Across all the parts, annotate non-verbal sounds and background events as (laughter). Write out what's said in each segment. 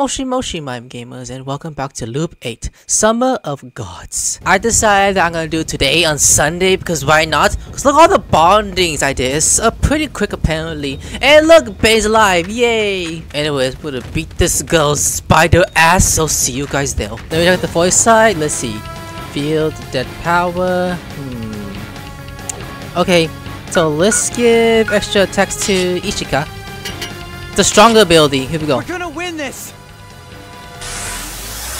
Moshi Moshi Anime Gamers and welcome back to Loop 8, Summer of Gods. I decided I'm gonna do today on Sunday because why not? Because look all the bondings I did. It's uh, pretty quick apparently. And look, Bane's alive, yay! Anyways, we're gonna beat this girl's spider ass, so see you guys there. Then we check the voice side, let's see. Field, dead power, hmm. Okay, so let's give extra attacks to Ichika. The stronger ability, here we go. We're gonna win this!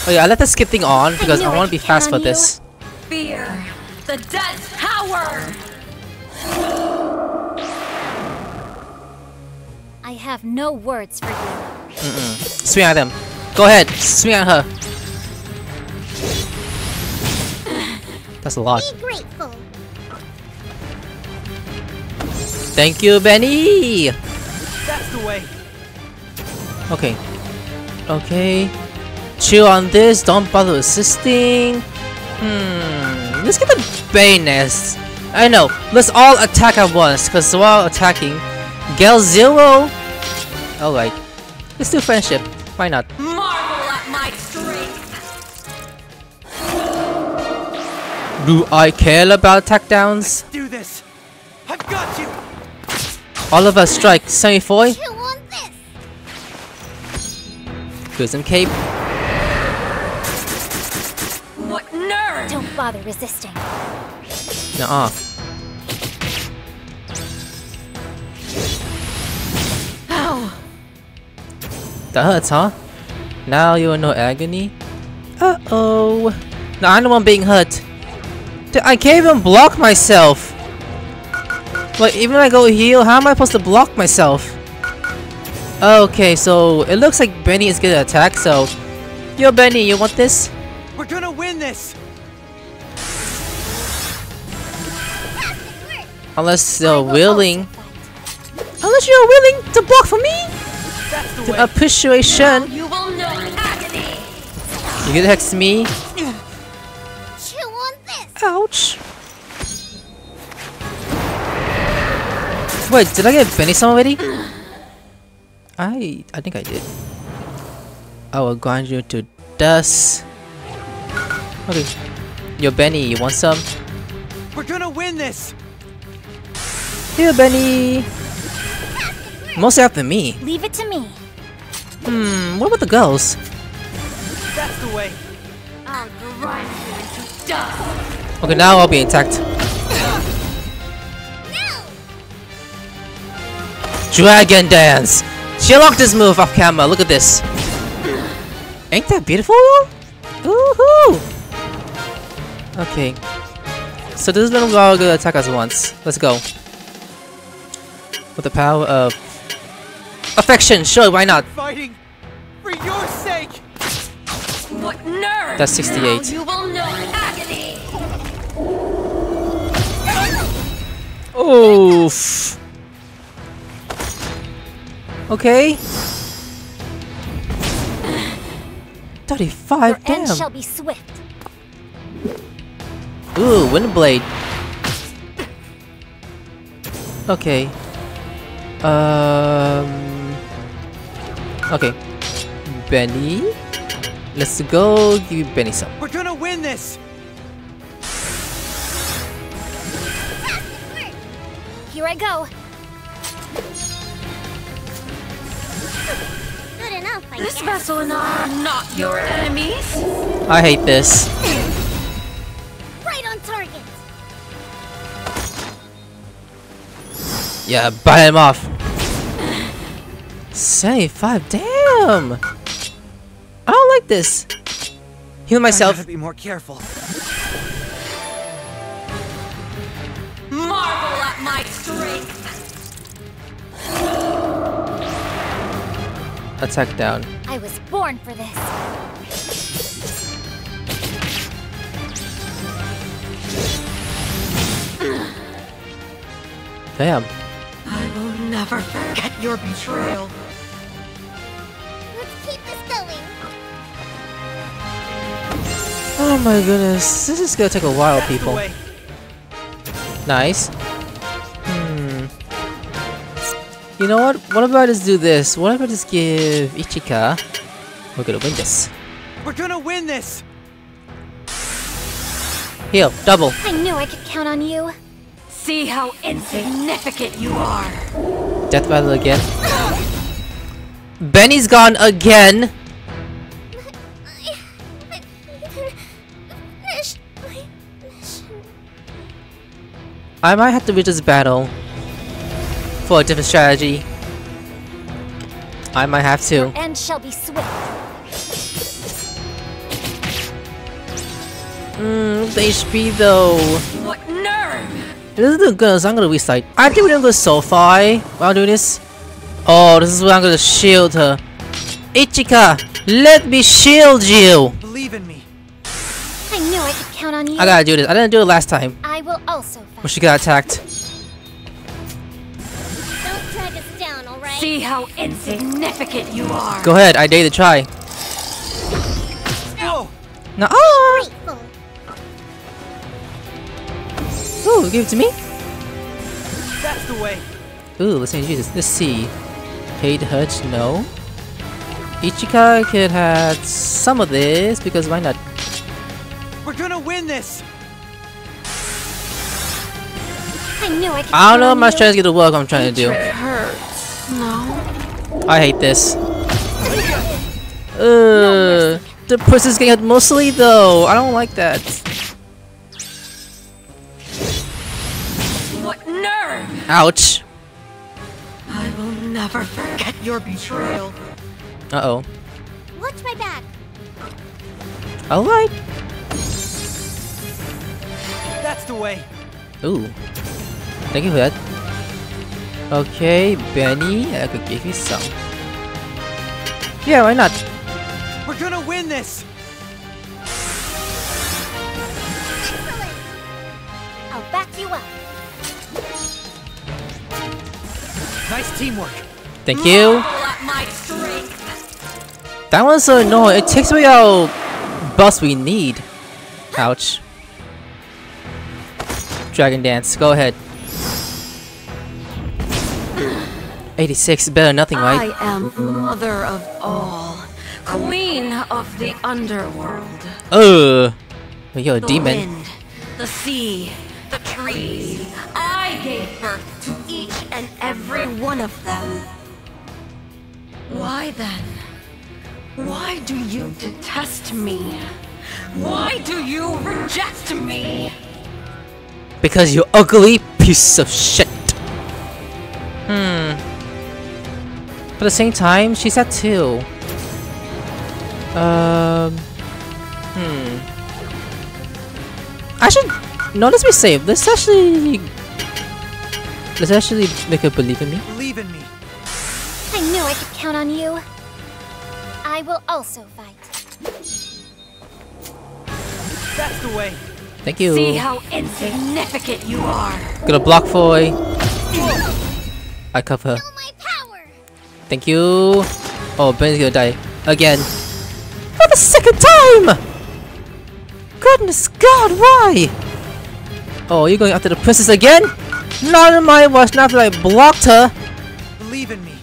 Oh yeah, I let the skip thing on because I I, want to be fast for count on you. this. Fear, the death power. I have no words for you. Swing at them. Go ahead, swing at her. That's a lot. Be grateful. Thank you, Benny! That's the way! Okay. Okay. Chill on this, don't bother assisting. Hmm. Let's get the Bane nest. I know. Let's all attack at once, because while attacking, Gale Zero. Alright. Let's do friendship. Why not? Marvel at my strength. Do I care about attack downs? Do this! I've got you! All of us strike. Semi-foy. Chew on. Prism Cape. What nerve! Don't bother resisting. Nuh-uh. Ow! That hurts, huh? Now you know agony? Uh-oh. No, I'm the one being hurt. Dude, I can't even block myself. Like, even when I go heal, how am I supposed to block myself? Okay, so it looks like Benny is gonna attack, so... Yo, Benny, you want this? We're gonna win this! Unless I you're willing. Unless you're willing to block for me? That's the The appreciation. You will know agony. You can hex me. Chew on this. Ouch. Wait, did I get Benny some already? I I think I did. I will grind you to dust. Okay. Yo Benny, you want some? We're gonna win this! Here Benny! Mostly after me. Leave it to me. Hmm, what about the girls? That's the way! I'll grind you into dust. Okay, now I'll be intact. Dragon Dance! She unlocked this move off camera, look at this. Ain't that beautiful though? Woohoo! Okay. So this little girl gonna attack us once. Let's go. With the power of affection, sure, why not? Fighting! For your sake! What nerve! That's 68. Now you will know agony. Oof. Okay. 35, Your end damn. shall be swift. Ooh, Windblade. Okay. Um. Okay. Benny. Let's go give Benny some. We're gonna win this! Here I go. Good enough, I This guess. vessel and I are not your enemies. I hate this. Right on target. Yeah, buy him off. 75, damn! I don't like this. Heal I myself. gotta be more careful. Marvel at my strength. Attack down. I was born for this. Damn. I will never forget your betrayal. Let's keep this going. Oh my goodness. This is gonna take a while, people. Nice. Hmm. You know what? What about I just do this? What if I just give Ichika We're gonna win this. We're gonna win this! Heal, double. I knew I could count on you. See how insignificant you are. Death battle again. Benny's gone again. I haven't finished my mission. I might have to reach this battle for a different strategy. I might have to. And shall be swift. Hmm, HP though. What nerve! This is the good, so I'm gonna recite. I think we're gonna go so far eh? while doing this. Oh, this is where I'm gonna shield her. Ichika, let me shield you! Believe in me. I knew I could count on you. I gotta do this. I didn't do it last time I will also when she got attacked. Don't drag us down, alright? See how insignificant you are. Go ahead, I dare you to try. Whoa! Now, oh! Grateful. Ooh, give it to me. That's the way. Ooh, let's see, Jesus. Let's see. Hate Hutch, no. Ichika could have some of this because why not? We're gonna win this! I knew I could I don't know if on my you. strategy's gonna work. I'm trying to do. It hurts. No. I hate this. Uh, the person's getting out mostly though. I don't like that. Ouch. I will never forget your betrayal. Uh oh. Watch my back. Alright. That's the way. Ooh. Thank you for that. Okay, Benny, I could give you some. Yeah, why not? We're gonna win this! Excellent. I'll back you up. Nice teamwork. Thank you. At my strength. That one's so annoying. It takes away our bus we need. Ouch. Dragon Dance, go ahead. 86, better than nothing, right? I am mother of all, queen of the underworld. Ugh. But you're a The demon. wind, the sea, the trees. I gave birth to each and every one of them. Why then? Why do you detest me? Why do you reject me? Because you ugly piece of shit. Hmm. But at the same time, she's at two. Um. Hmm. I should. No, let's be safe. Let's actually. Let's actually make her believe in me. Believe in me. I knew I could count on you. I will also fight. That's the way. Thank you. See how insignificant you are. Gonna block Foy. I cover her. Feel my power. Thank you. Oh, Ben's gonna die. Again. For the second time! Goodness God, why? Oh, you're going after the princess again? Not in my watch, not after I blocked her. Believe in me.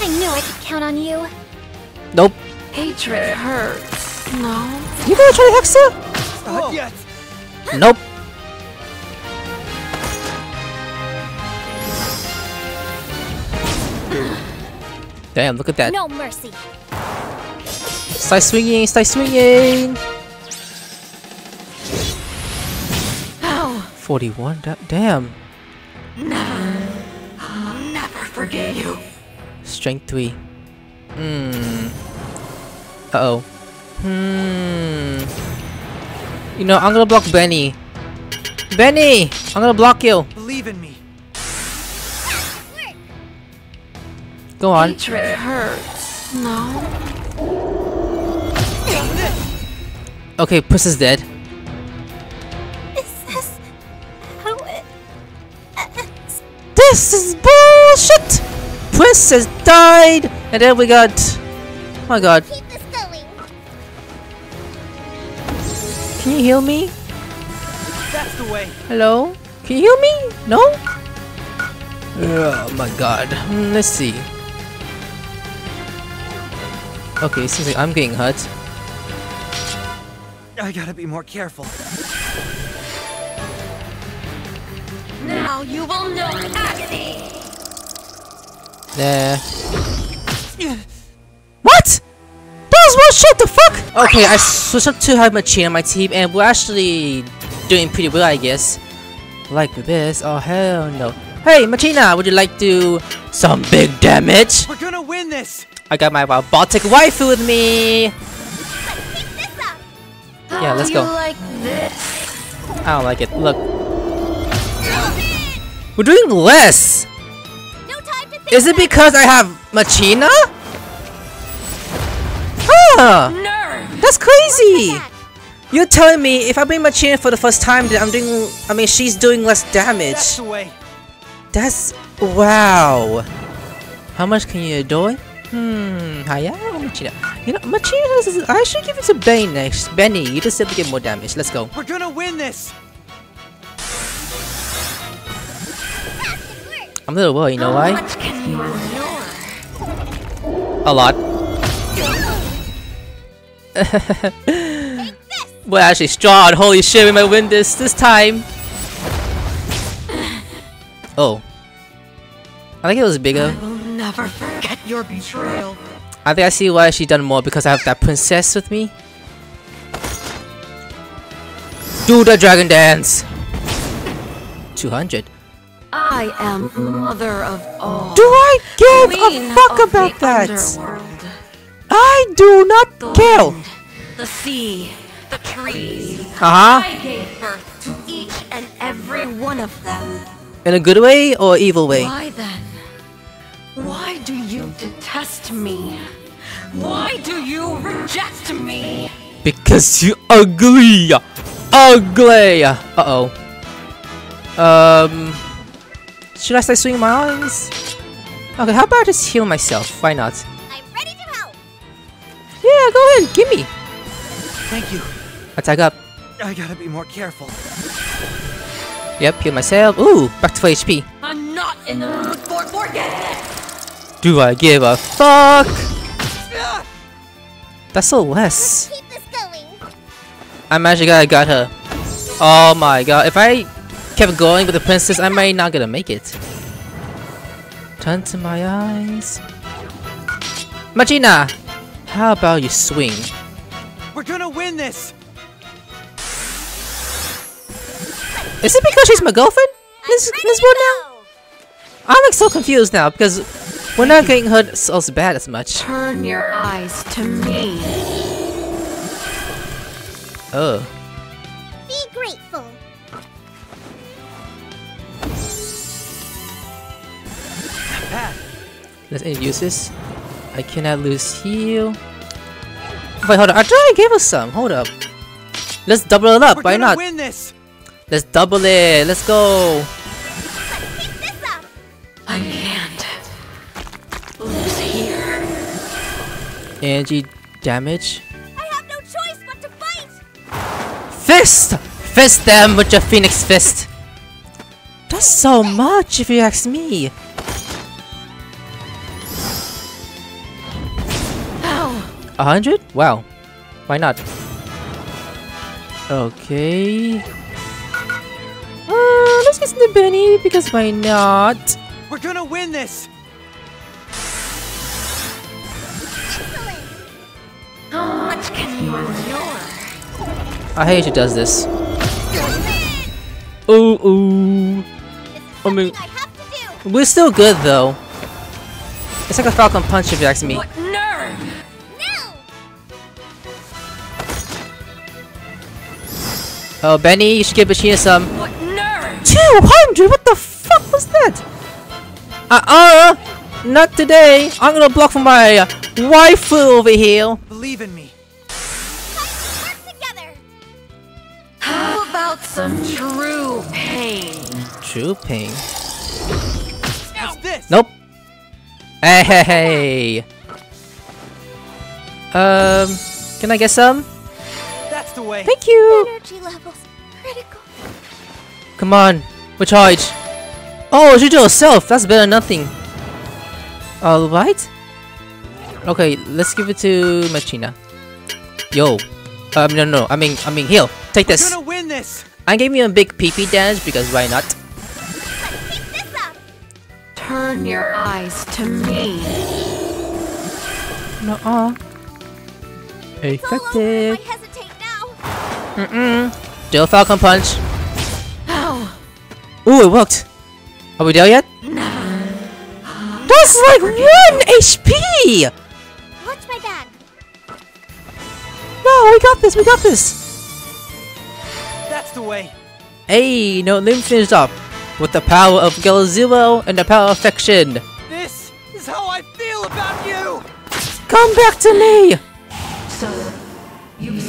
I knew I could count on you. Nope. Hatred hurts. No. You gonna try to hex her? Not oh. yet. Nope. Damn, look at that. No mercy. Start swinging, start swinging! How? 41, da- damn. Never I'll never forget you. Strength 3. Hmm. Uh oh. Hmm. You know, I'm gonna block Benny. Benny! I'm gonna block you. Believe in me. Go on. Hatred hurts. No. Okay, Puss is dead. This is bullshit! Princess died! And then we got... Oh my god. Keep this going. Can you heal me? That's the way. Hello? Can you heal me? No? Oh my god. Hmm, Let's see. Okay, seems like I'm getting hurt. I gotta be more careful. Now you will know agony! There. What? That was one shot, the fuck? Okay, I switched up to have Machina on my team and we're actually doing pretty well, I guess. Like this? Oh, hell no. Hey, Machina, would you like to some big damage? We're gonna win this! I got my robotic waifu with me. Yeah, let's go. Like? I don't like it. Look. We're doing less. No time to think Is it because I have Machina? Huh. Nerve! That's crazy. You're telling me if I bring Machina for the first time, that I'm doing. I mean, she's doing less That's damage. the way. That's wow. How much can you do? Hmm. Hiya, Machina. You know, Machina. Is, I should give it to Benny next. Benny, you deserve to get more damage. Let's go. We're gonna win this! I'm a little worried. You know why? much can you endure? A lot. (laughs) We're actually strong. Holy shit, we might win this this time. Oh. I think it was I bigger. will never forget your betrayal. I think I see why she done more because I have that princess with me. Do the dragon dance. 200. I am mother of all. Do I give Queen a fuck about that? underworld. I do not The care. wind, the sea, the trees. Uh huh. I gave birth to each and every one of them. In a good way or evil way? Why then? Why do you detest me? Why do you reject me? Because you ugly! Ugly! Uh-oh. Um... Should I start swinging my arms? Okay, how about I just heal myself? Why not? I'm ready to help. Yeah, go ahead, gimme! Thank you. Attack up. I gotta be more careful. Yep, heal myself. Ooh, back to full HP. I'm not in the mood for forgiveness. Do I give a fuck? Ah! That's so less. Keep this going. I managed to got her. Oh my god, if I kept going with the princess, I might not gonna make it. Turn to my eyes. Machina! How about you swing? We're gonna win this! Is it because she's my girlfriend? This, this to one now? I'm like so confused now because we're not getting hurt so so bad as much. Turn your eyes to me. Oh. Let's introduce this. I cannot lose heal. Wait, hold on. I thought I gave us some. Hold up. Let's double it up. we're Why not? win this! Let's double it. Let's go. Keep this up. I can't lose here. Energy damage. I have no choice but to fight. Fist! Fist them with your phoenix fist. That's so much if you ask me. A hundred? Wow. Why not? Okay. Uh, let's get some to Benny because why not? We're gonna win this! How much can you endure? I hate she does this. Ooh, ooh. This is I mean- I have to do. We're still good though. It's like a Falcon Punch if you ask me. What Oh, Benny, you should give Machina some. What nerve! 200? What the fuck was that? Uh-uh! Not today! I'm gonna block from my uh, waifu over here. Believe in me. Work together. How about some true pain? True pain. What's this? Nope. Hey, hey, hey. Um, can I get some? That's the way. Thank you. Energy levels critical. Come on, we charge. Oh, she do herself. That's better than nothing. All right. Okay, let's give it to Machina. Yo. Um, no, no, I mean, I mean, heal. Take We're this. gonna win this! I gave you a big PP dance because why not? Turn your eyes to me. No-uh. Effective. Hesitate now. Mm-mm. Still Falcon Punch. Ow! Ooh, it worked. Are we there yet? No. That's like 1 HP! Watch my back. No, we got this, we got this! That's the way! Hey, no, let me finish up. With the power of Galazillo and the power of affection. This is how I feel about you! Come back to me!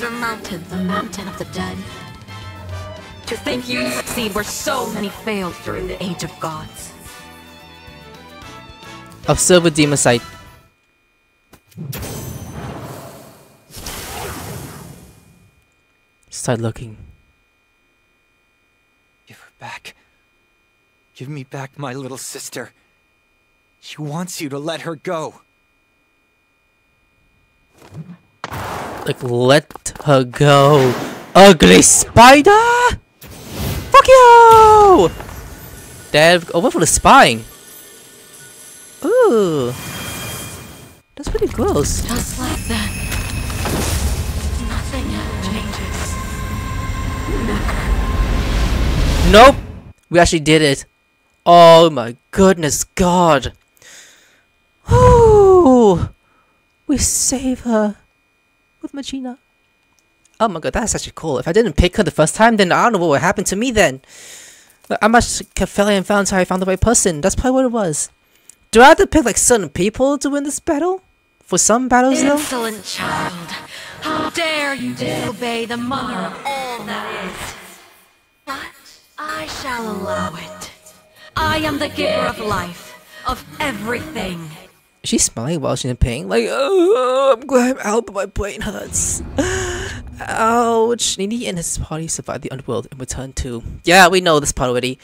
So, you've the mountain of the dead. To think you'd succeed where so many failed during the Age of Gods. Observe a demon sight. Start looking. Give her back. Give me back my little sister. She wants you to let her go. Like, let her go. Ugly spider! Fuck you! Oh, what for the spine? Ooh. That's pretty gross. Just like that. Nothing changes. Nope! We actually did it. Oh my goodness god. Ooh. We save her. With Machina. Oh my god, that's actually cool. If I didn't pick her the first time, then I don't know what would happen to me then. I must have fell and found until I found the right person. That's probably what it was. Do I have to pick like certain people to win this battle? For some battles though? Insolent child. How dare you disobey the mother of all that is. But I shall allow it. I am the giver of life, of everything. She's smiling while she's in pain, like, oh, I'm glad I'm out, but my brain hurts. (sighs) Ouch. Nini and his party survived the underworld and returned to. Yeah, we know this part already.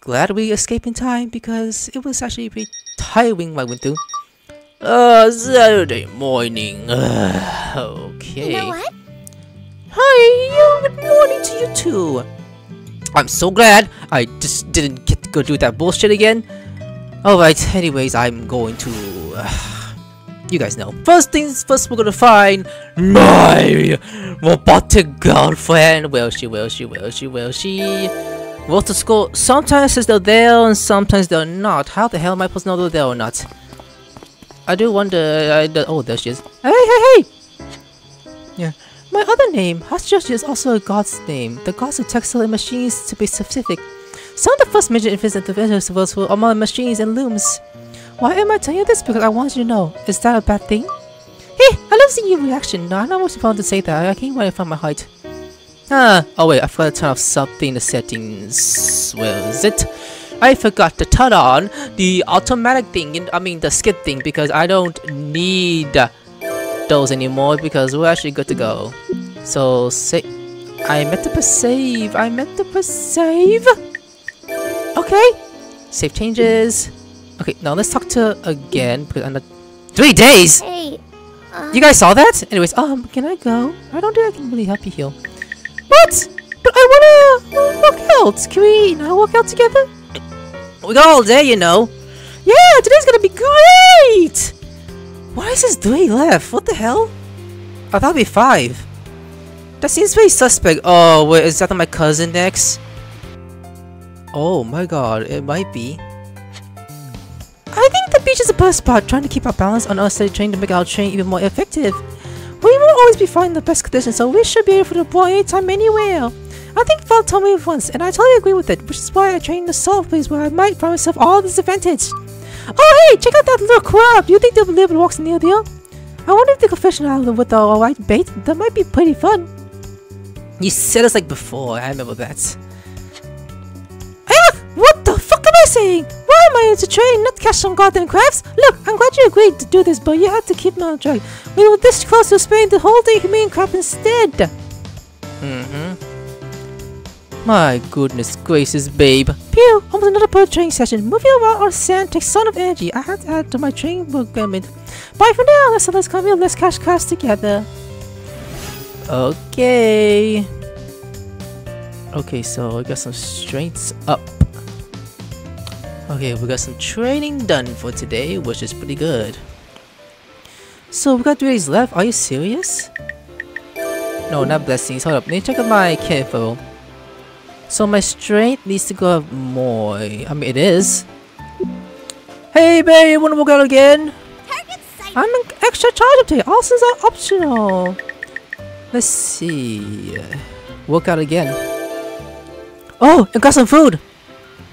Glad we escaped in time because it was actually pretty tiring what I went through. Uh, Saturday morning. Ugh, (sighs) okay. You know what? Hi, good morning to you too. I'm so glad I just didn't get to go do that bullshit again. Alright, anyways, I'm going to... uh, (sighs) you guys know. First things first, we're gonna find my robotic girlfriend. Will she? Will she? Will she? Will she? What's the score? Sometimes says they're there and sometimes they're not. How the hell am I supposed to know they're there or not? I do wonder... I, oh, there she is. Hey, hey, hey! Yeah. My other name, Hashjoshi, is also a god's name. The gods of textile and machines, to be specific. Some of the first major infants of the festivals were among machines and looms. Why am I telling you this? Because I want you to know. Is that a bad thing? Hey, I love seeing your reaction. No, I'm not supposed to say that. I can't wait from my height. Ah, oh wait, I forgot to turn off something in the settings. Where is it? I forgot to turn on the automatic thing, in, I mean the skip thing, because I don't need those anymore because we're actually good to go. So, say, I meant to press save. I meant to press save. Okay. Save changes. Okay, now let's talk to her again because I'm not. Three days. Hey. Uh, You guys saw that? Anyways, um, can I go? I don't think I can really help you heal. What? But I wanna walk out. Can we not work out together? We got all day, you know. Yeah, today's gonna be great. Why is this three left? What the hell? I thought it'd be five. That seems very suspect. Oh, wait, is that my cousin next? Oh my god, it might be. I think the beach is the best spot, trying to keep our balance on us steady train to make our train even more effective. We will always be finding the best conditions, so we should be able to deploy anytime, anywhere. I think Val told me once, and I totally agree with it, which is why I trained the soft place where I might find myself all this advantage. Oh hey, check out that little crab! Do you think they'll live and walks near there? I wonder if they could fish an island with the alright bait. That might be pretty fun. You said this like before, I remember that. Ah! What the fuck am I saying? Am I into train, not catch some goddamn crabs? Look, I'm glad you agreed to do this, but you had to keep me on track. We were this close to spraying the whole day humane crab instead. Mm-hmm. My goodness gracious, babe. Pew! Almost another pro training session. Moving around on sand takes son of energy. I have to add to my training program. Bye for now. Let's let's come here. Let's cash cards together. Okay. Okay, so I got some strengths up. Okay, we got some training done for today, which is pretty good. So we got three days left. Are you serious? No, not blessings. Hold up. Let me check out my info. So my strength needs to go up more. I mean, it is. Hey, babe, wanna work out again? I'm an extra charge today. Options are optional. Let's see. Work out again. Oh, I got some food.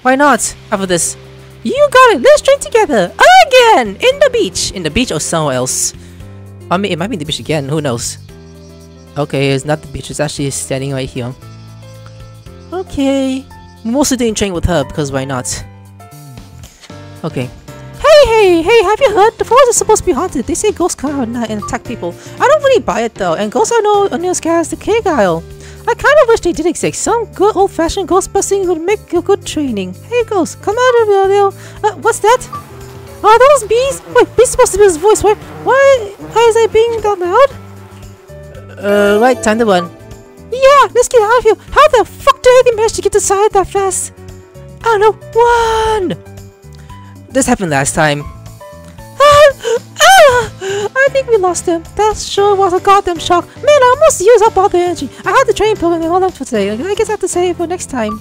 Why not? After this. You got it. Let's drink together. Again! In the beach. In the beach or somewhere else. I mean, it might be the beach again. Who knows? Okay, it's not the beach. It's actually standing right here. Okay. Mostly doing train with her because why not? Okay. Hey, hey, hey, have you heard? The forest is supposed to be haunted. They say ghosts come out at night and attack people. I don't really buy it though, and ghosts are no scary as the cave isle. I kind of wish they did exist. Some good old-fashioned ghost busting would make a good training. Hey, ghost, come out of here, Leo. Uh, what's that? Oh, those bees? Wait, bees supposed to be his voice, right? Why, why is I being that loud? Uh, right, time to run. Yeah, let's get out of here. How the fuck did anything manage to get inside that fast? I don't know. One! This happened last time. (sighs) I think we lost him. That sure was a goddamn shock. Man, I almost used up all the energy. I had the train program all up for today. I guess I have to save for next time.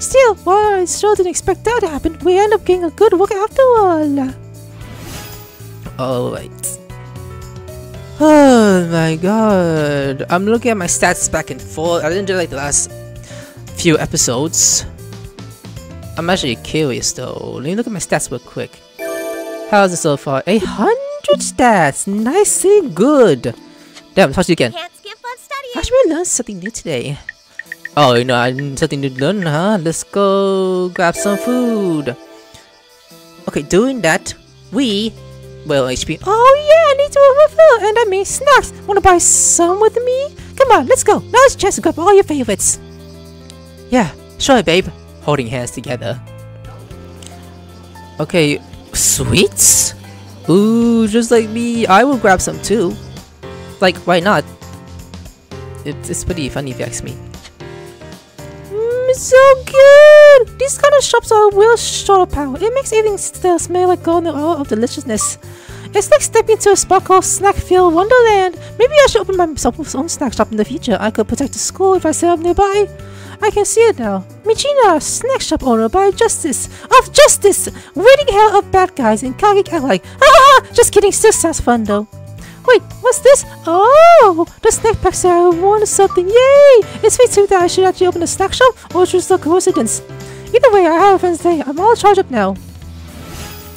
Still, while I sure didn't expect that to happen, we end up getting a good work after all. Alright. Oh my god. I'm looking at my stats back and forth. I didn't do like the last few episodes. I'm actually curious though. Let me look at my stats real quick. How's it so far? A hundred stats! Nicely good! Damn, to you again. Can't skip on studying. Actually, I learned something new today. Oh, you know, I learned something new to learn, huh? Let's go grab some food. Okay, doing that, we... Well, HP... Oh yeah, I need to refill, and I mean snacks. Wanna buy some with me? Come on, let's go. Now it's just grab all your favorites. Yeah, sure, babe. Holding hands together. Okay, sweets? Ooh, just like me, I will grab some too. Like, why not? It's, it's pretty funny if you ask me. Mmm, so good! These kind of shops are real short of power. It makes everything still smell like golden oil of deliciousness. It's like stepping into a sparkle snack-filled wonderland. Maybe I should open myself own snack shop in the future. I could protect the school if I set up nearby. I can see it now. Machina, snack shop owner by Justice of Justice, waiting hell of bad guys in Kagik like. Ah, just kidding. Still sounds fun though. Wait, what's this? Oh, the snack packs are one or something. Yay! It's me too that I should actually open a snack shop, or it's just a coincidence. Either way, I have a friend's day. I'm all charged up now.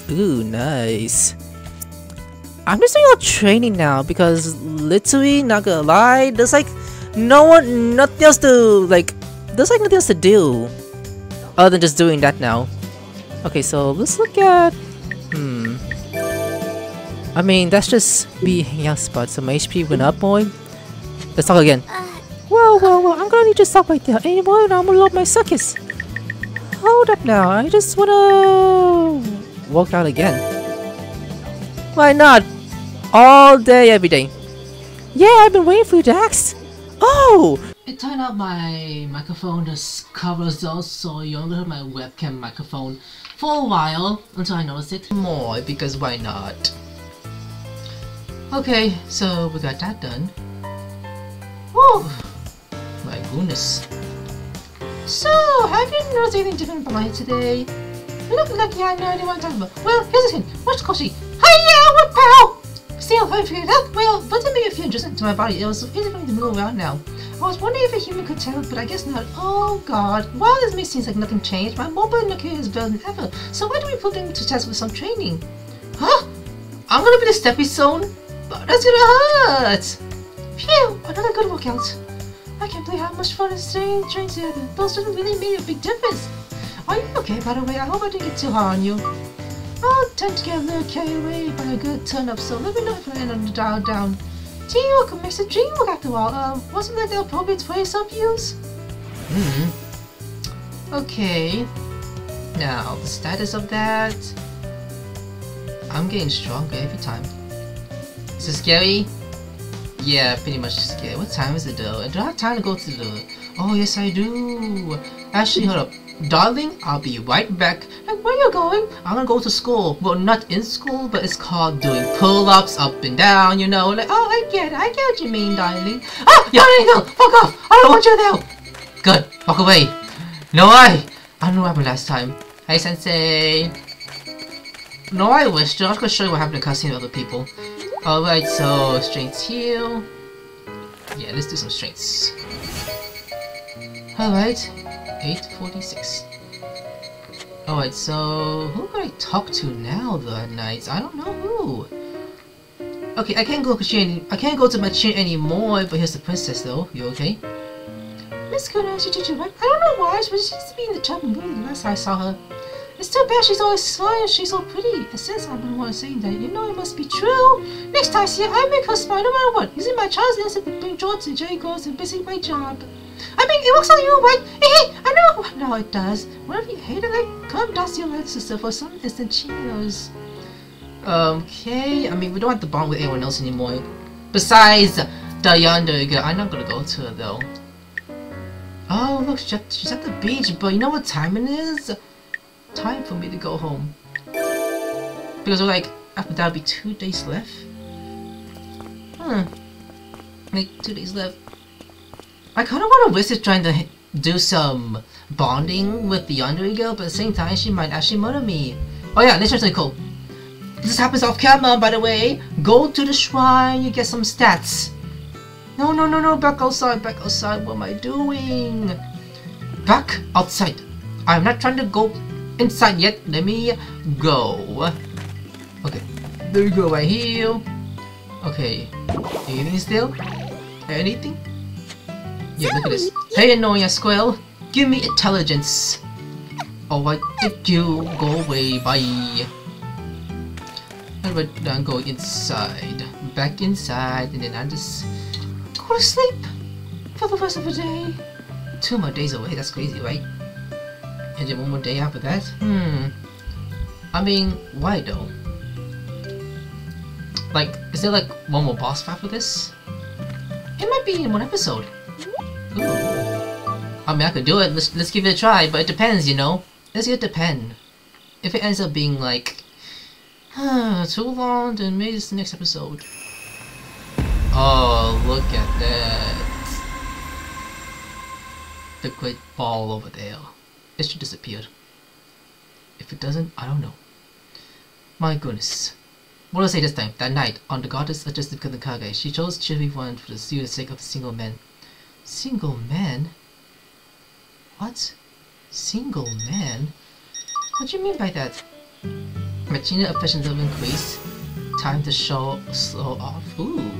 Ooh, nice. I'm just doing all training now because literally, not gonna lie, there's like no one, nothing else to like. There's like nothing else to do other than just doing that now. Okay, so let's look at. Hmm. I mean, that's just me hanging out spot. So my HP went up, boy. Let's talk again. Whoa, whoa, whoa! I'm gonna need to stop right there. Anymore, I'm gonna load my circus. Hold up now. I just wanna walk out again. Why not? All day, every day. Yeah, I've been waiting for you to ask. Oh! It turned out my microphone just covers those, so you only heard my webcam microphone for a while until I noticed it more, because why not? Okay, so we got that done. Whew! My goodness. So, have you noticed anything different from my today? You look idea what I'm talking about. Well, here's the thing. Watch Koshi. Hiya, what pal? Still, I figured out. Well, but to make it feel adjustment to my body, it was for me to around now. I was wondering if a human could tell, but I guess not. Oh god. While this may seem like nothing changed, my mobile Nokia is better than ever. So why don't we put them to test with some training? Huh? I'm gonna be the stepping stone? But that's gonna hurt! Phew! Another good workout. I can't believe how much fun it's staying trained together. Those didn't really make a big difference. Are you okay, by the way? I hope I didn't get too hard on you. I'll tend to get a little carried away by a good turn up, so let me know if I end on the dial down. Teamwork makes the dream work after all. Um, wasn't that the appropriate phrase some use? Hmm. Okay. Now, the status of that... I'm getting stronger every time. Is it scary? Yeah, pretty much scary. What time is it though? Do I have time to go to the... Oh, yes I do. Actually, hold up. Darling, I'll be right back. Like, where you going? I'm gonna go to school. Well, not in school, but it's called doing pull-ups up and down, you know? Like, oh, I get it. I get what you mean, darling. Ah! Yeah, no, fuck off! I don't want you there! Good. Walk away. No, I... I don't know what happened last time. Hey, Sensei. No, I wish. I'm gonna show you what happened to cussing other people. Alright, so strength heal. Yeah, let's do some strengths. Alright, 846. Alright, so who can I talk to now the night? I don't know who. Okay, I can't go to I can't go to my chin anymore, but here's the princess though. You okay? Miss Kuna, she did right? I don't know why, but she seems to be in the trouble mood the last I saw her. It's too bad she's always smiling, she's so pretty. And since I've been one saying that, you know it must be true. Next time I see her, I make her smile no matter what. Using my child's innocence to bring joy and Jerry girls and busy my job. I mean, it works on you, right? Hey, hey, I know. No, it does. Whenever you hate it, like, come dust your legs sister for some instant cheers. Okay, I mean, we don't have to bond with anyone else anymore. Besides the yandere girl, I'm not gonna go to her though. Oh, look, she's at, she's at the beach, but you know what time it is? Time for me to go home. Because we're like, after that'll be two days left. Hmm. Like, two days left. I kind of want to visit trying to do some bonding with the Yandere girl, but at the same time, she might actually murder me. Oh yeah, this is really cool. This happens off camera, by the way. Go to the shrine, you get some stats. No, no, no, no, back outside, back outside. What am I doing? Back outside. I'm not trying to go inside yet. Let me go. Okay, there you go, right here. Okay, anything still? Anything? Yeah, look at this. Hey, annoying squirrel. Give me intelligence. Alright, thank you. Go away. Bye. Alright, now go inside. Back inside, and then I just go to sleep for the rest of the day. Two more days away. That's crazy, right? And then one more day after that? Hmm. I mean, why though? Like, is there like one more boss fight for this? It might be in one episode. I mean, I could do it. Let's let's give it a try, but it depends, you know. Let's get the pen. If it ends up being like (sighs) too long, then maybe it's the next episode. Oh, look at that! The great ball over there. It should disappear. If it doesn't, I don't know. My goodness. What did I say this time? That night, on the goddess adjusted Kage, she chose Chiri one for the sake of single man. Single man? What? Single man? What do you mean by that? Martina efficiency increase. Time to show slow off. Ooh.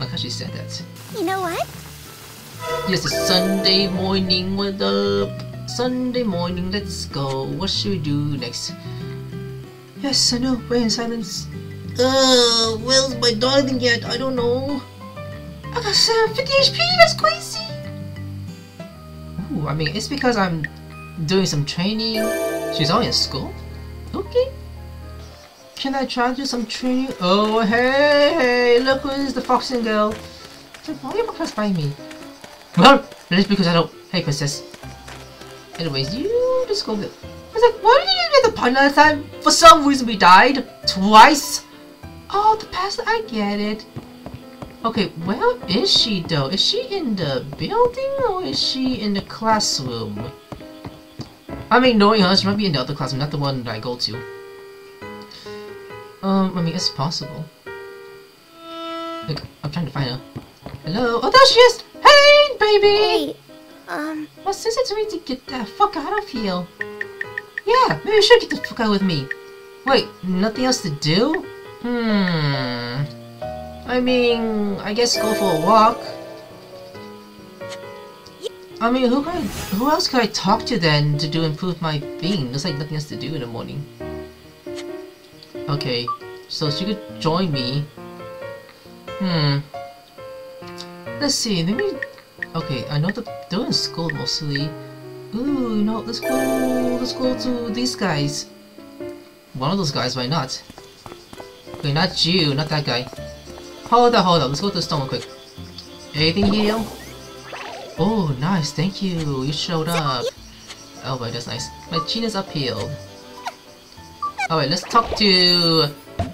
Like how she said that. You know what? Yes, it's Sunday morning. What up? Sunday morning, let's go. What should we do next? Yes, I know. Wait in silence. Uh, where's my darling yet? I don't know. I got 750 HP. That's crazy. Ooh, I mean, it's because I'm doing some training. She's only in school? Okay. Can I try to do some training? Oh, hey, hey, look who is the foxing girl. Why are you close by me? Well, just because I don't... Hey, princess. Anyways, you just go get... I was like, why did you get the pun last time? For some reason we died. Twice. Oh, the past... I get it. Okay, where is she though? Is she in the building or is she in the classroom? I mean, knowing her, she might be in the other classroom, not the one that I go to. Um, I mean, it's possible. Look, I'm trying to find her. Hello? Oh, there she is! Hey, baby! Hey, um... Well, since it's me to get the fuck out of here. Yeah, maybe you should get the fuck out with me. Wait, nothing else to do? Hmm... I mean, I guess go for a walk. I mean, who I, who else could I talk to then to do improve my being? There's like nothing else to do in the morning. Okay, so she could join me. Hmm. Let's see, maybe... Okay, I know that they're in school mostly. Ooh, you know, let's go, let's go to these guys. One of those guys, why not? Okay, not you, not that guy. Hold up, hold up, let's go to the stone quick. Anything here? Oh, nice, thank you, you showed up. Oh boy, that's nice. My chin is uphill. Alright, let's talk to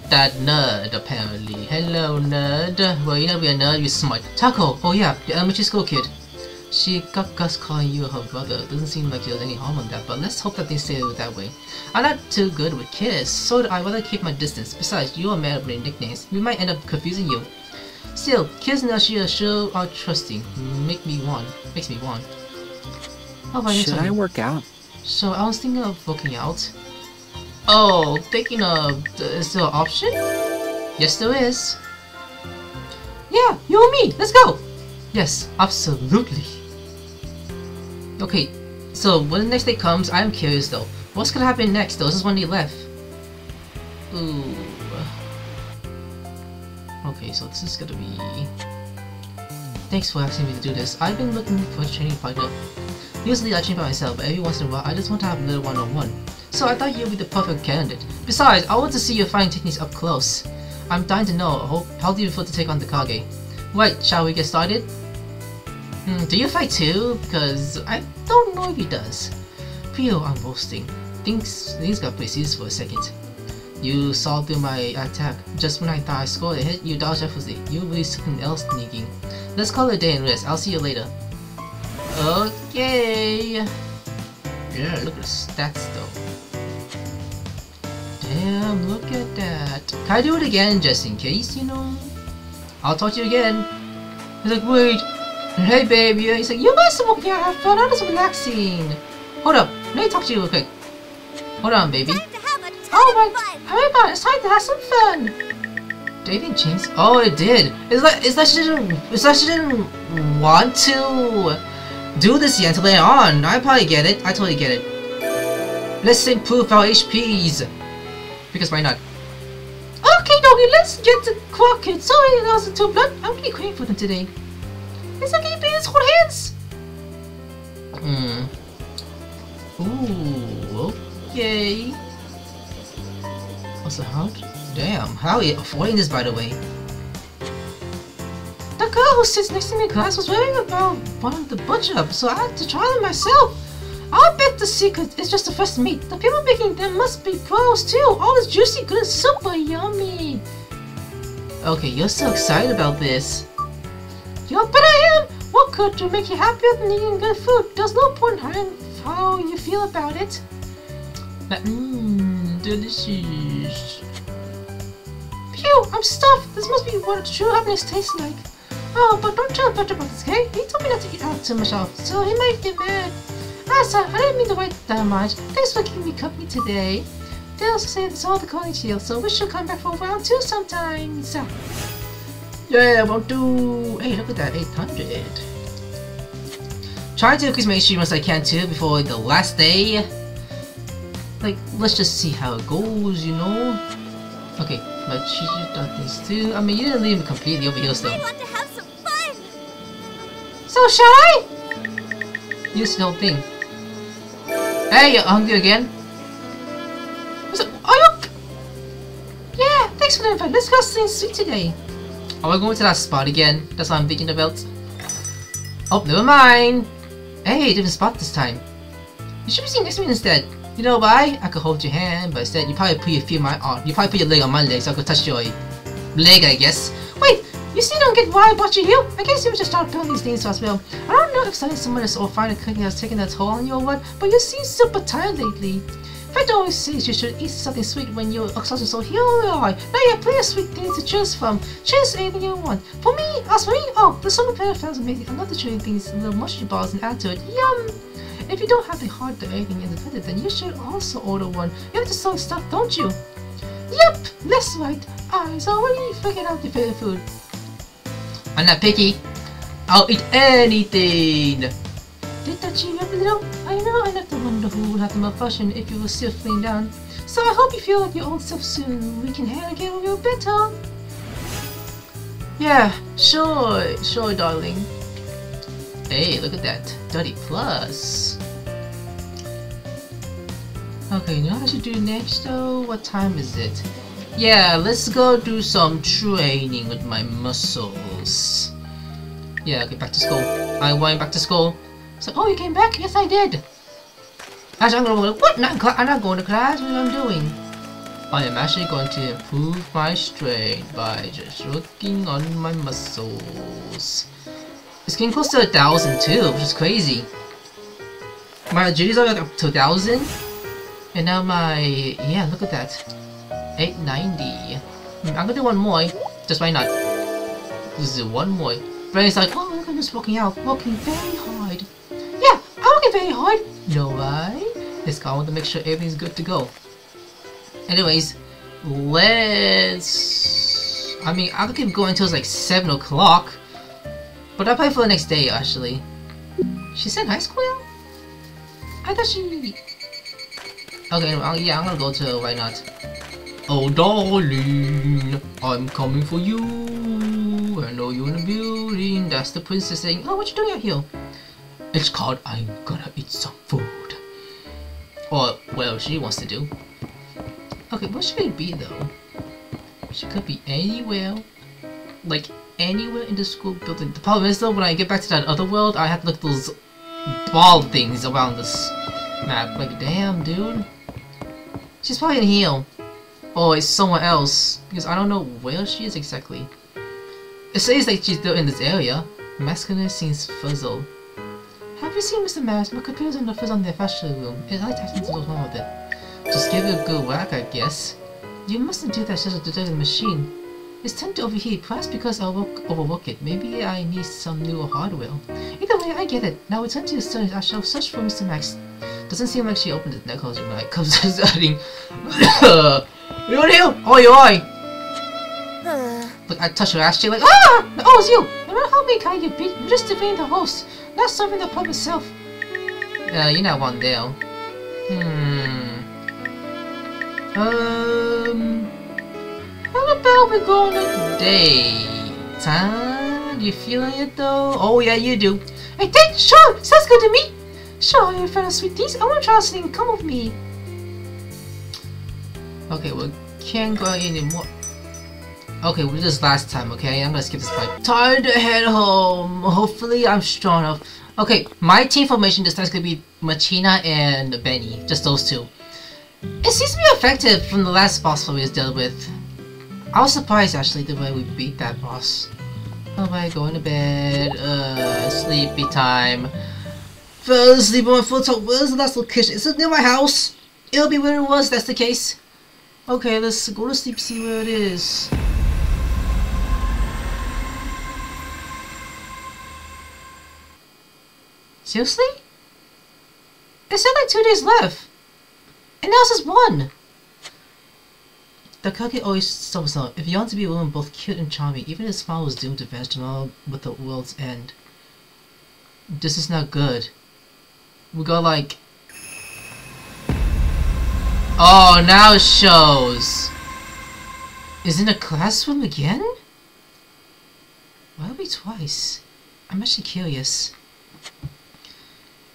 that nerd, apparently. Hello, nerd. Well, you know be a nerd, you're smart. Taco! Oh yeah, the elementary school kid. She got Gus calling you her brother. Doesn't seem like there's any harm in that, but let's hope that they stay that way. I'm not too good with kids, so I'd rather keep my distance. Besides, you're a man of many nicknames. We might end up confusing you. Still, kids now sure, sure are trusting. Make me one. Makes me one. How about you Should I work out? So I was thinking of working out. Oh, thinking of is there an option? Yes, there is. Yeah, you and me. Let's go. Yes, absolutely. Okay, so when the next day comes, I'm curious though. What's gonna happen next though? This is when they left. Ooh. Okay, so this is gonna be. Thanks for asking me to do this. I've been looking for a training partner. Usually I train by myself, but every once in a while I just want to have a little one-on-one. So I thought you'd be the perfect candidate. Besides, I want to see your fighting techniques up close. I'm dying to know how, how do you feel to take on the Kage? Right, shall we get started? Hmm, do you fight too? Because I don't know if he does. Phew, I'm boasting. Things, things got pretty serious for a second. You saw through my attack. Just when I thought I scored a hit, you dodged effortlessly. You really something else sneaking. Let's call it a day and rest. I'll see you later. Okay. Yeah, look at the stats though. Damn, look at that. Can I do it again just in case, you know? I'll talk to you again. He's like, wait. Hey, baby. He's like, you guys are working out, have fun. I'm relaxing. Hold up. Let me talk to you real quick. Hold on, baby. Oh my, oh my god, it's time to have some fun. Dating changed? Oh, it did. It's like, it's like she didn't, it's like she didn't want to do this yet until later on. I probably get it. I totally get it. Let's improve our HPs. Because why not? Okay, doggy, let's get to Crockett. Sorry, I lost too blood. I'm really craving for them today. It's okay, please hold hands. Hmm. Ooh, okay. What's the hell? Damn, how are you avoiding this, by the way? The girl who sits next to me in class was wearing about one of the butcher, up, so I had to try them myself. I'll bet the secret is just the fresh meat. The people making them must be pros too. All this juicy, good, super yummy. Okay, you're so excited about this. Yeah, but I am. What could make you happier than eating good food? There's no point in how you feel about it. But mmm, delicious. Phew, I'm stuffed. This must be what true happiness tastes like. Oh, but don't tell Butcher about this, okay? He told me not to eat out too much off, so he might get mad. Ah, sorry, I didn't mean to wait that much. Thanks for keeping me company today. They also say it's all the calling shield, so we should come back for round two sometimes. Yeah, won't do. Hey, look at that, 800. Trying to increase my HP as I can too before the last day. Like, let's just see how it goes, you know? Okay, but she just done things too. I mean, you didn't leave me completely over here still. want to have some fun. So shall I? Use the whole thing. Hey, you're hungry again? What's up? Are you? Yeah, thanks for the invite. Let's go something sweet today. Are we going to that spot again? That's what I'm thinking about. Oh, never mind. Hey, different spot this time. You should be sitting this one instead. You know why? I could hold your hand, but instead you probably put your feet my arm. You probably put your leg on my leg so I could touch your leg, I guess. Wait, you still don't get why I bought you here? I guess you just start doing these things as well. I don't know if studying someone is or finding cooking has taken a toll on you or what, but you seem super tired lately. Fred always says you should eat something sweet when you're exhausted, so here we are. Now you have plenty of sweet things to choose from. Choose anything you want. For me, as for me, oh, the summer player fans will make another chewing things, little mushy balls and add to it. Yum! If you don't have the heart to anything in the independent, then you should also order one. You have to sell stuff, don't you? Yep, that's right. Eyes already figured out your favorite food. I'm not picky. I'll eat anything. Did that cheer you up a little? I know I left to wonder who will have the malfunction if you were still feeling down. So I hope you feel like your old self soon. We can hang again when you're better. Yeah, sure, sure, darling. Hey, look at that. 30 plus. Okay, you know what I should do next though? What time is it? Yeah, let's go do some training with my muscles. Yeah, get back to school. I went back to school. So, oh, you came back? Yes, I did. I'm gonna go. What? Not I'm not going to class. What am I doing? I am actually going to improve my strength by just working on my muscles. It's getting close to a thousand too, which is crazy. My agility's already up to a thousand, and now my yeah, look at that, 890. Hmm, I'm gonna do one more. Just why not? This is one more. Brain's like, oh, look, I'm just working out, working very hard. Yeah, I'm working very hard. No, right? It's I want to make sure everything's good to go. Anyways, let's... I mean, I could keep going until it's like 7 o'clock. But I'll play for the next day, actually. She's in high school? I thought she... Okay, anyway, yeah, I'm gonna go to Why Not. Oh, darling, I'm coming for you. I know you're in the building. That's the princess saying, oh, what you doing out here? It's called I'm gonna eat some food. Or, well, she wants to do. Okay, what should it be though? She could be anywhere. Like, anywhere in the school building. The problem is though, when I get back to that other world, I have to look those ball things around this map. Like, damn, dude. She's probably in here. Or it's somewhere else. Because I don't know where she is exactly. It says like she's still in this area. Masculine seems fuzzled. Have you seen Mr. Mask? My computer's in the fuzz on the fashion room. It like acting what's wrong with it. Just give it a good whack, I guess. You mustn't do that to detect the machine. It's tend to overheat, perhaps because I'll work, overwork it. Maybe I need some new hardware. Either way, I get it. Now return to your studies. I shall search for Mr. Max. Doesn't seem like she opened it. That your mic. Comes starting. You're here! Oi, oi! Look, I touch her ass cheek like, ah! Oh, it's you! No matter how many times you beat, you're just defending the host, not serving the pub itself. Uh, you're not one there. Hmm. Um. How about we go on a date? Huh? You feeling it though? Oh yeah, you do. Hey, date? Sure! Sounds good to me! Sure, you're fan of sweeties. I wanna try something. Come with me. Okay, we can't go anymore. Okay, we did this last time, okay? I'm gonna skip this part. Time to head home. Hopefully I'm strong enough. Okay, my team formation this time is gonna be Machina and Beni. Just those two. It seems to be effective from the last boss fight we just dealt with. I was surprised actually the way we beat that boss. Alright, going to bed. Uh, sleepy time. Fell asleep on my top. Where's the last location? Is it near my house? It'll be where it was, that's the case. Okay, let's go to sleep, see where it is. Seriously? It said like two days left. And now it's one! The Kage always tells us if you want to be a woman both cute and charming, even if smile was doomed to vanish tomorrow with the world's end. This is not good. We got like... Oh, now it shows! Is in a classroom again? Why be twice? I'm actually curious.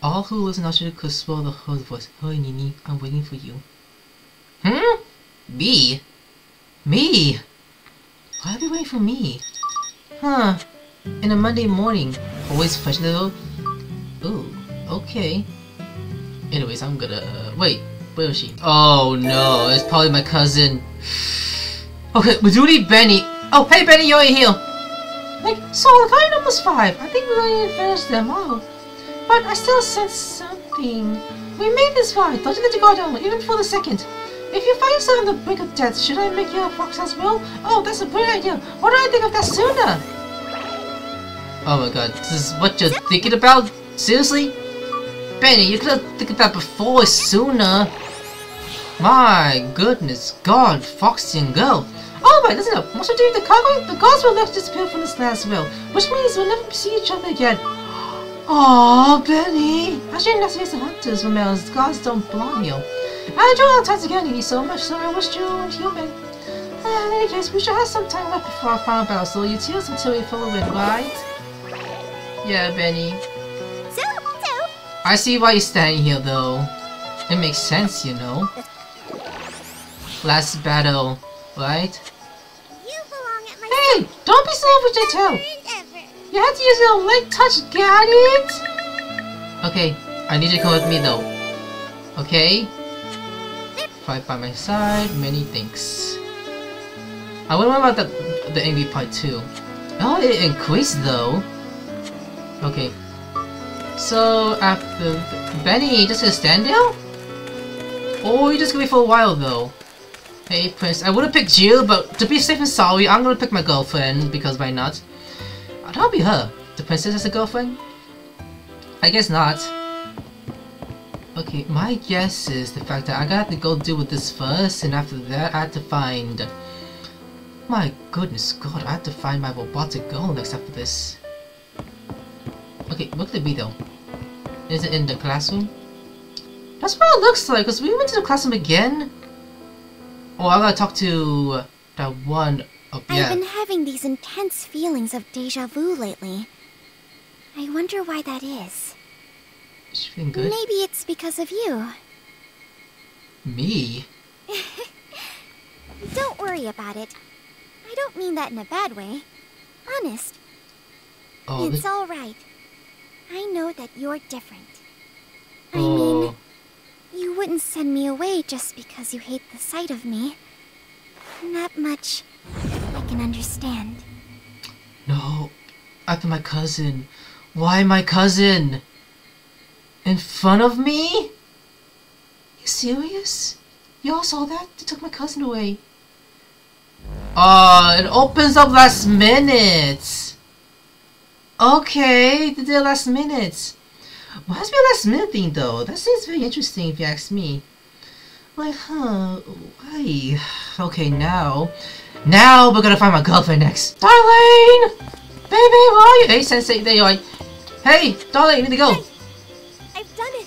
All who listen actually could swallow the whole voice. Hey Nini, I'm waiting for you. Hmm? Me? Me? Why are you waiting for me? Huh. In a Monday morning. Always fresh fashionable. Ooh, okay. Anyways, I'm gonna... Uh, wait, where is she? Oh no, it's probably my cousin. (sighs) Okay, we do need Beni. Oh, hey Beni, you're here. Like, so the guy number's five. I think we're going to finish them all. But I still sense something. We made this far. Don't you let your guard down, even for the second. If you find yourself on the brink of death, should I make you a fox as well? Oh, that's a brilliant idea. Why did I think of that sooner? Oh my god, this is what you're thinking about? Seriously? Beni, you could have think of that before, sooner. My goodness, God, Foxy and Girl. Oh my, listen up. Once we do the cargo, the gods will left disappear from this last will, which means we'll never see each other again. Oh, Beni! I shouldn't have to face the hunters when males. Gods don't belong here. I enjoyed our time together, you so much, so I wish you were human. Uh, in any case, we should have some time left before our final battle, so you tears until we follow it, right? Yeah, Beni. I see why you're standing here, though. It makes sense, you know. Last battle, right? You belong at my Hey, don't be with your tail. ever. You have to use your light touch, got it? Okay, I need you to come with me though. Okay? Fight by my side, many thanks. I wonder about the, the angry part too. Oh, it increased though. Okay. So, after Beni, just gonna stand there? Oh, you just gonna be for a while though? Hey Prince, I would've picked you, but to be safe and sorry, I'm gonna pick my girlfriend, because why not? Uh, That'll be her. The princess has a girlfriend? I guess not. Okay, my guess is the fact that I got to go deal with this first, and after that I had to find... My goodness god, I have to find my robotic girl next after this. Okay, what could it be though? Is it in the classroom? That's what it looks like, because we went to the classroom again. Oh, I gotta talk to that one up I've been having these intense feelings of deja vu lately. I wonder why that is. She's feeling good. Maybe it's because of you. Me? (laughs) Don't worry about it. I don't mean that in a bad way. Honest, Oh, it's all right. I know that you're different. I oh. mean, you wouldn't send me away just because you hate the sight of me. That much I can understand. No, after my cousin. Why my cousin? In front of me? You serious? Y'all saw that? They took my cousin away. Oh, it opens up last minute. Okay, they did last minute. Has been a last minute thing though? That seems very interesting if you ask me. Like, huh, why? (sighs) Okay, now. Now we're gonna find my girlfriend next. Darlene! Baby, where are you? Hey, Sensei, there you are. Hey, darling, you need to go. I've done it!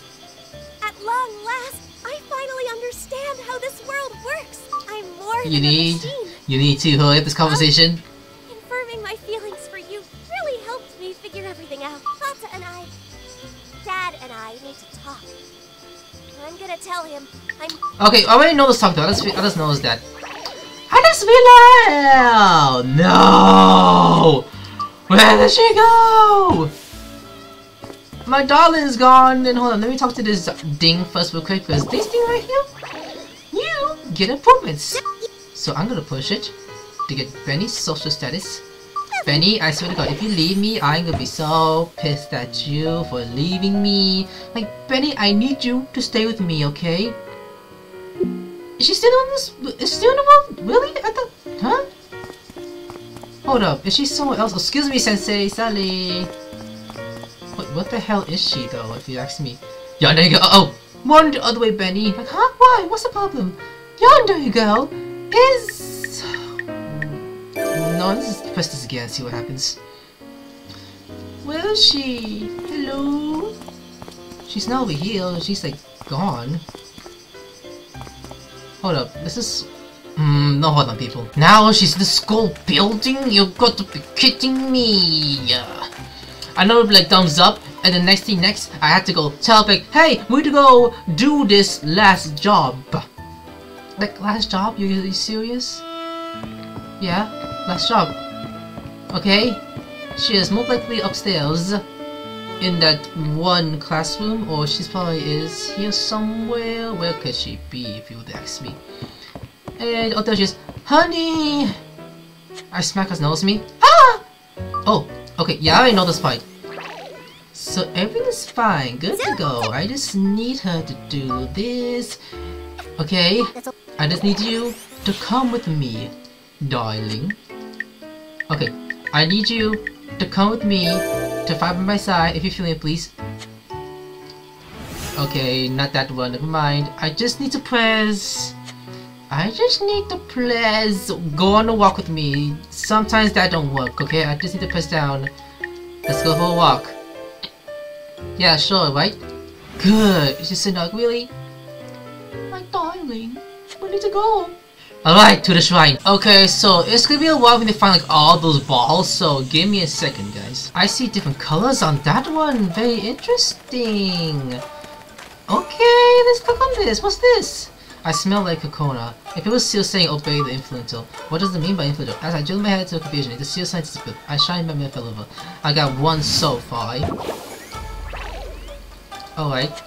At long last, I finally understand how this world works! I'm more You than need, a machine! you need to hurry up this conversation. Confirming my feelings for you really helped me figure everything out. Tata and I... Dad and I need to talk. I'm gonna tell him I'm... Okay, I already know this talk though. I just, I just knows that. I just realized! No! Where did she go? My darling's gone. And hold on, let me talk to this ding first real quick. Because this thing right here, you get improvements. So I'm gonna push it to get Beni's social status. Beni, I swear to God, if you leave me, I'm gonna be so pissed at you for leaving me. Like, Beni, I need you to stay with me, okay? Is she still on this? Is she still in the world? Really? I thought, huh? Hold up, is she someone else? Excuse me, Sensei, Sally. What, what the hell is she though, if you ask me? Yonder girl. Oh! One the other way, Beni. Like, huh? Why? What's the problem? Yonder girl. Is no, let's just press this again. and See what happens. Where is she? Hello. She's not over here. She's like gone. Hold up. This is. Hmm. No, hold on, people. Now she's the school building. You've got to be kidding me. I know like thumbs up, and the next thing next, I had to go tell like, hey, we need to go do this last job. Like last job? You, you serious? Yeah, last job. Okay, she is most likely upstairs in that one classroom, or she's probably is here somewhere. Where could she be, if you would ask me? And oh, there she is. Honey! I smack her nose me. Ah! Oh, okay, yeah, I know the part. So everything is fine, good to go. I just need her to do this. Okay, I just need you to come with me, darling. Okay, I need you to come with me to fight by my side if you're feeling it, please. Okay, not that one, never mind. I just need to press. I just need to press. Go on a walk with me. Sometimes that don't work, okay? I just need to press down. Let's go for a walk. Yeah, sure, right? Good. She's saying like, really? My darling, we need to go. Alright, to the shrine. Okay, so it's gonna be a while when they find like all those balls, so give me a second, guys. I see different colors on that one. Very interesting. Okay, let's click on this. What's this? I smell like Konoha. If it was still saying obey the influential, what does it mean by influential? As I drill my head into confusion, the seal science is good. I shine my fell over. I got one so far. Alright.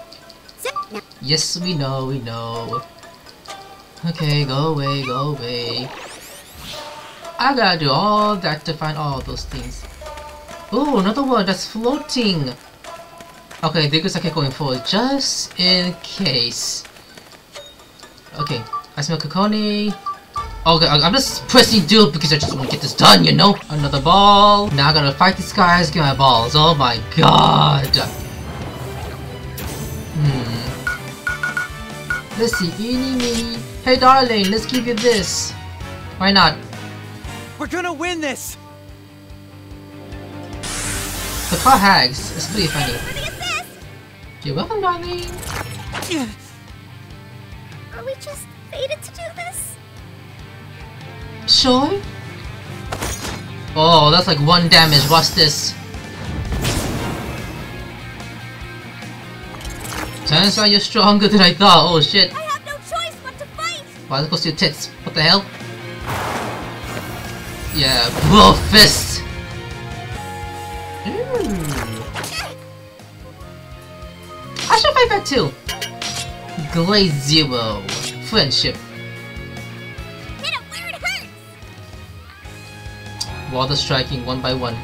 Yes, we know, we know. Okay, go away, go away. I gotta do all that to find all those things. Oh, another one that's floating. Okay, because I keep going forward just in case. Okay, I smell Konoha. Okay, I'm just pressing do because I just want to get this done, you know? Another ball. Now I gotta fight these guys, get my balls. Oh my god. Hmm. Let's see, meeny. Hey darling, let's give you this. Why not? We're gonna win this! The car hags. It's pretty funny. For the assist! You're welcome, darling. Are we just fated to do this? Sure. Oh, that's like one damage. Watch this. Turns out you're stronger than I thought. Oh shit. To fight! Wow, that to your tits. What the hell? Yeah, blow fist. Ooh. I should fight back too. Glaze Zero. Friendship. Hit it where it hurts! Water striking one by one.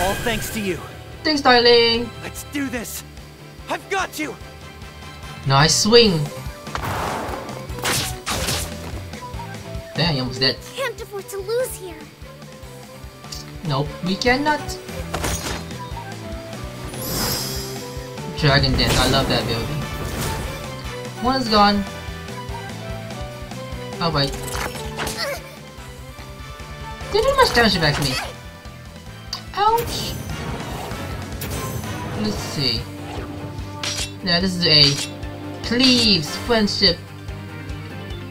All thanks to you. Thanks, darling. Let's do this! I've got you! Nice swing. Damn, you almost dead. Can't afford to lose here. Nope, we cannot. Dragon Den, I love that building. One is gone. Oh wait. Didn't do much damage back to me. Ouch. Let's see. Yeah, this is A. Please, friendship.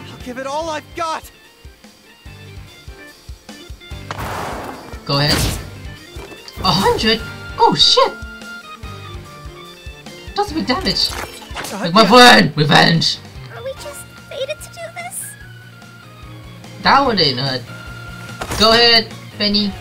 I'll give it all I've got! Go ahead. A hundred? Oh shit! That's big damage. Uh-huh, like my yeah. friend! Revenge! Are we just fated to do this? That one didn't hurt. Go ahead, Beni.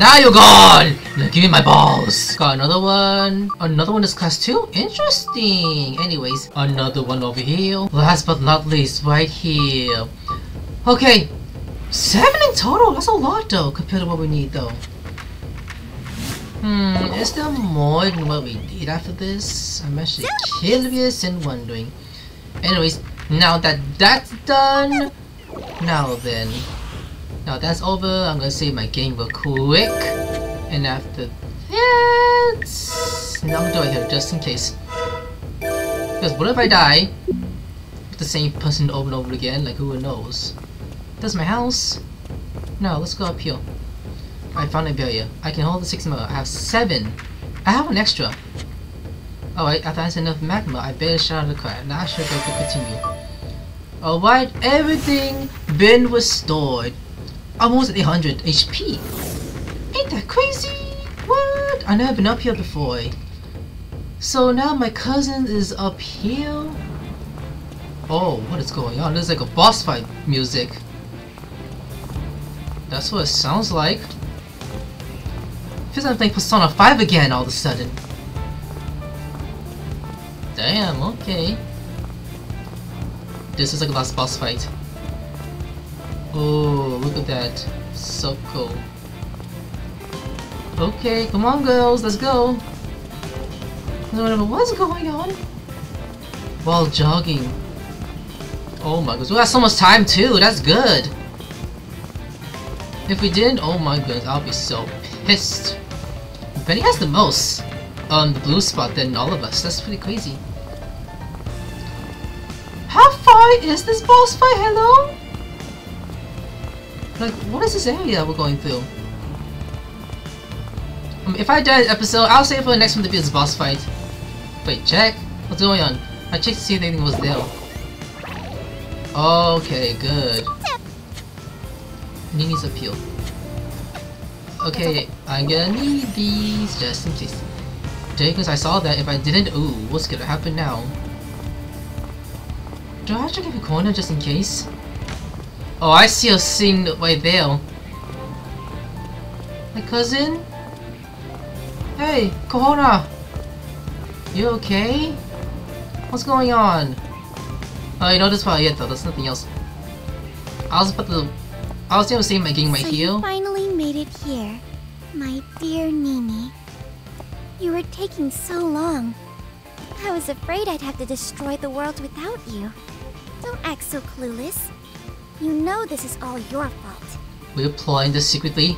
Now you're gone! Now give me my balls! Got another one. Another one is class 2? Interesting! Anyways, another one over here. Last but not least, right here. Okay. Seven in total? That's a lot though, compared to what we need though. Hmm, is there more than what we need after this? I'm actually curious and wondering. Anyways, now that that's done, now then, now that's over, I'm gonna save my game real quick, and after that, now I'm gonna do it here just in case. Because what if I die with the same person over and over again? Like who knows? That's my house. No, let's go up here. I found a barrier. I can hold the six more. I have seven. I have an extra. Alright, after that's enough magma, I better shut out the crowd. Now I should able to continue. Alright, everything been restored. Almost at 800 HP. Ain't that crazy? What? I never been up here before. So now my cousin is up here? Oh, what is going on? There's like a boss fight music. That's what it sounds like. Feels like I'm playing Persona 5 again all of a sudden. Damn, okay. This is like a last boss fight. Oh, look at that. So cool. Okay, come on girls, let's go. What's going on. While jogging. Oh my goodness, we got so much time too, that's good. If we didn't, oh my goodness, I'll be so pissed. Beni has the most on the blue spot than all of us. That's pretty crazy. How far is this boss fight? Hello? Like, what is this area we're going through? Um, if I die episode, I'll save for the next one to be this boss fight. Wait, check? What's going on? I checked to see if anything was there. Okay, good. Nini's appeal. Okay, I'm gonna need these just in case. Because I saw that if I didn't, ooh, what's gonna happen now? Do I have to give a corner just in case? Oh, I see a scene right there. My cousin? Hey, Konoha! You okay? What's going on? Oh, you know that's probably it though, there's nothing else. I was about to... I was gonna say my getting my so you finally made it here, my dear Nini. You were taking so long. I was afraid I'd have to destroy the world without you. Don't act so clueless. You know this is all your fault. We're plotting this secretly.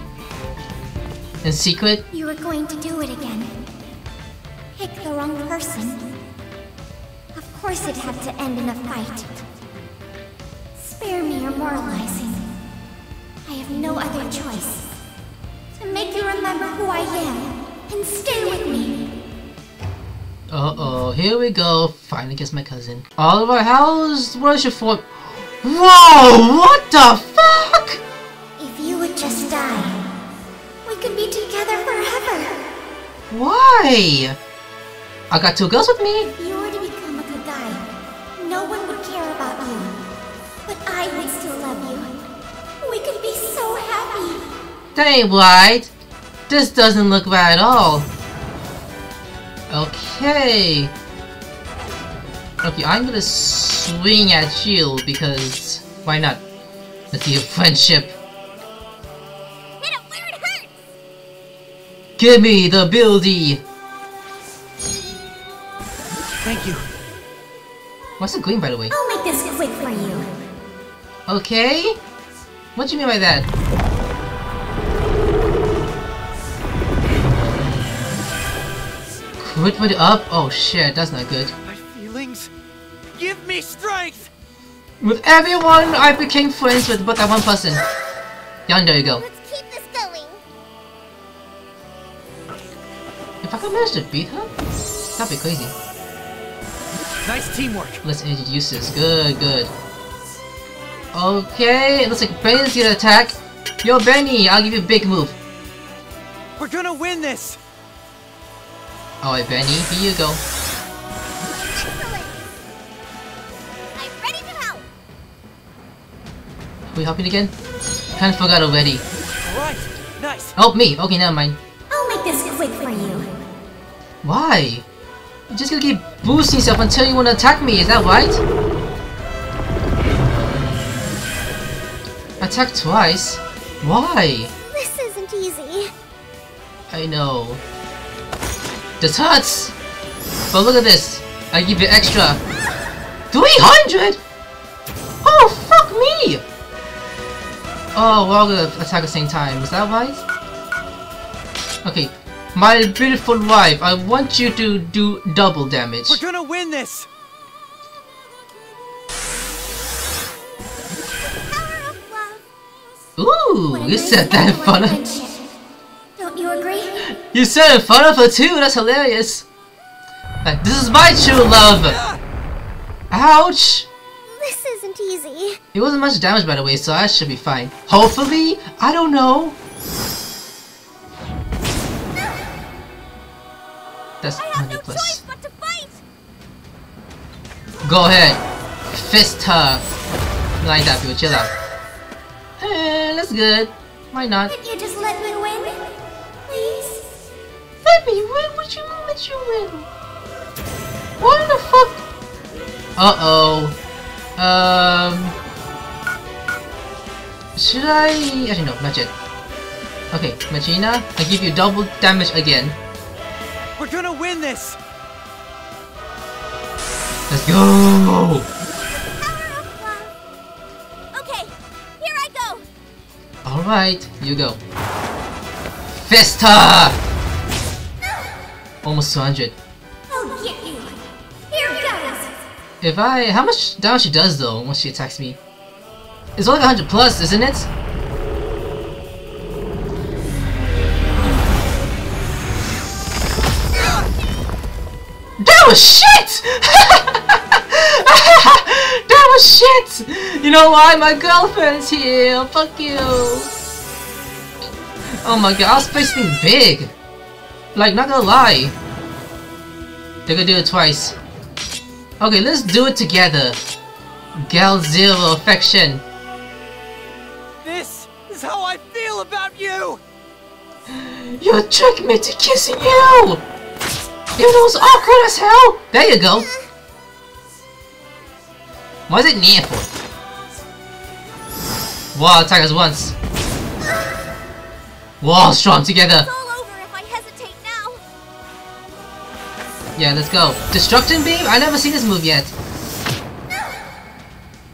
In secret? You were going to do it again. Pick the wrong person. Of course it had to end in a fight. Spare me your moralizing. Have no other choice. To make you remember who I am and stay with me. Uh-oh, here we go. Finally gets my cousin. Alright, how's... What's your form? Whoa! What the fuck? If you would just die, we could be together forever. Why? I got two girls with me. That ain't right. This doesn't look right at all. Okay. Okay, I'm gonna swing at you because why not? Let's see a friendship. Hit it where it hurts! Give me the buildy. Thank you. What's the green by the way? I'll make this quick for you. Okay. What do you mean by that? Crit with up? Oh shit, that's not good. My feelings give me strength. With everyone I became friends with but that one person. Yeah, there you go. Let's keep this going. If I can manage to beat her, that'd be crazy. Nice teamwork. Let's introduce this. Good, good. Okay, it looks like Beni's gonna attack. Yo, Beni, I'll give you a big move. We're gonna win this. Alright, Beni, here you go. Excellent! I'm ready to help! Are we helping again? Kinda forgot already. All right. Nice. Help me! Okay, never mind. I'll make this quick for you. Why? You're just gonna keep boosting yourself until you wanna attack me, is that right? Attack twice? Why? This isn't easy. I know. This hurts! But look at this. I give you extra. 300? Oh, fuck me! Oh, we're all gonna attack at the same time. Is that right? Okay. My beautiful wife, I want you to do double damage. We're gonna win this. Power of love. Ooh, you said that in front of You said in front of her too, that's hilarious. This is my true love! Ouch! This isn't easy. It wasn't much damage by the way, so I should be fine. Hopefully? I don't know. That's I have 100 no plus. choice but to fight! Go ahead. Fist her. Like that, people. Chill out. Hey, that's good. Why not? Can't you just let me win? Please? Let me win. What you mean let you win? What the fuck? Uh-oh. Um... Should I... Actually, no, not yet. Okay, Machina, I give you double damage again. We're gonna win this. Let's go! Power of love. Okay, here I go. Alright, you go. Fista! Almost 200. I'll get you. Here goes. If I... How much damage she does though once she attacks me? It's only 100 plus, isn't it? That was shit! (laughs) that was shit! You know why? My girlfriend's here. Fuck you. Oh my god, our space thing big! Like, not gonna lie. They're gonna do it twice. Okay, let's do it together. Gal Zero affection. This is how I feel about you! You tricked me to kissing you! It was awkward as hell! There you go! Why is it near for? Wow, attack us once. Wow, strong together. Yeah, let's go. Destruction Beam? I never seen this move yet.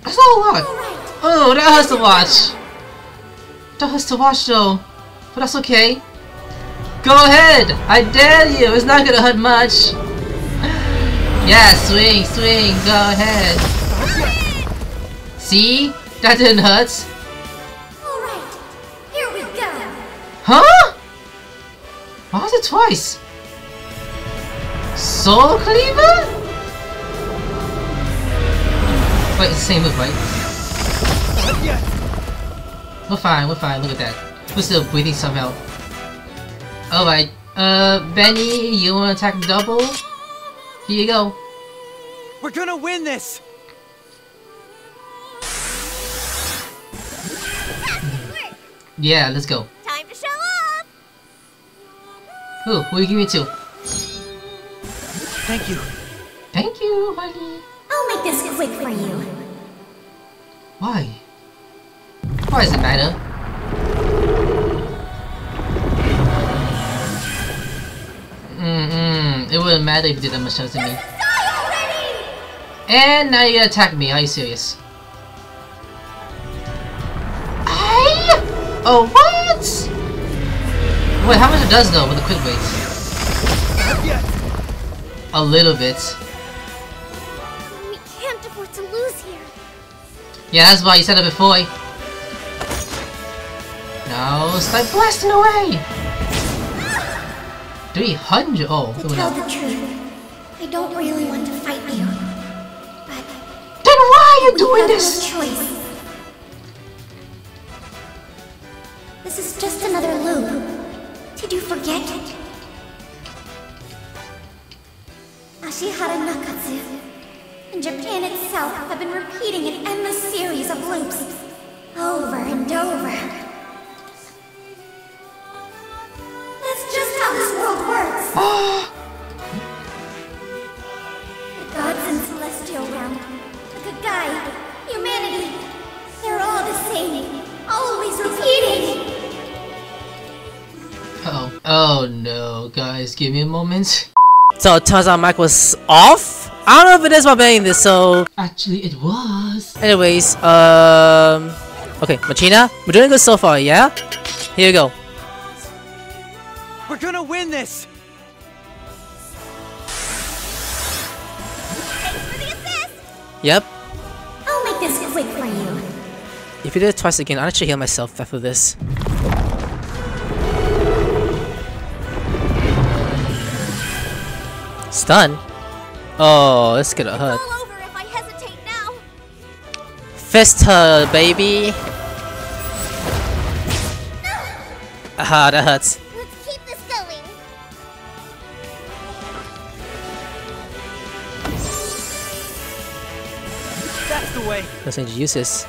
That's not a lot. Oh, that hurts to watch. That hurts to watch though. But that's okay. Go ahead! I dare you! It's not gonna hurt much. (sighs) Yeah, swing, swing, go ahead. See? That didn't hurt. Alright, here we go. Huh? Why was it twice? Soul Cleaver? Wait, it's the same move, right? We're fine, we're fine, look at that. We're still breathing somehow. Alright, uh, Beni, you wanna attack double? Here you go. We're gonna win this! Yeah, let's go. Time to show off. Ooh, who you give it to? Thank you. Thank you, honey. I'll make this quick for you. Why? Why does it matter? Mm-mm, it wouldn't matter if you did that much damage to me. And now you're gonna attack me, are you serious? Aye! Oh, what? Wait, how much it does though with the quick weight? A little bit. We can't afford to lose here. Yeah, that's why you said it before. No, start blasting away! 300! Oh, To tell the truth, I don't really want to fight you. But Then why are you doing have no this? choice. This is just another loop. Did you forget? Ashihara Nakatsu and Japan itself have been repeating an endless series of loops over and over. That's just how this world works. (gasps) The gods and celestial realm, the Kegai, humanity, they're all the same, always repeating. Uh oh. Oh no, guys, give me a moment. So it turns out Mike was off? I don't know if it is my playing this, so... Actually, it was. Anyways, um... Okay, Machina, we're doing good so far, yeah? Here you go. We're gonna win this! Thanks for the assist. Yep. I'll make this quick for you. If you did it twice again, I'll actually heal myself after this. Stun? Oh, this is gonna It's hurt. all over if I hesitate now. Fist her, baby! (gasps) Ah, that hurts. Let's keep this going. That's the way. Let's change uses.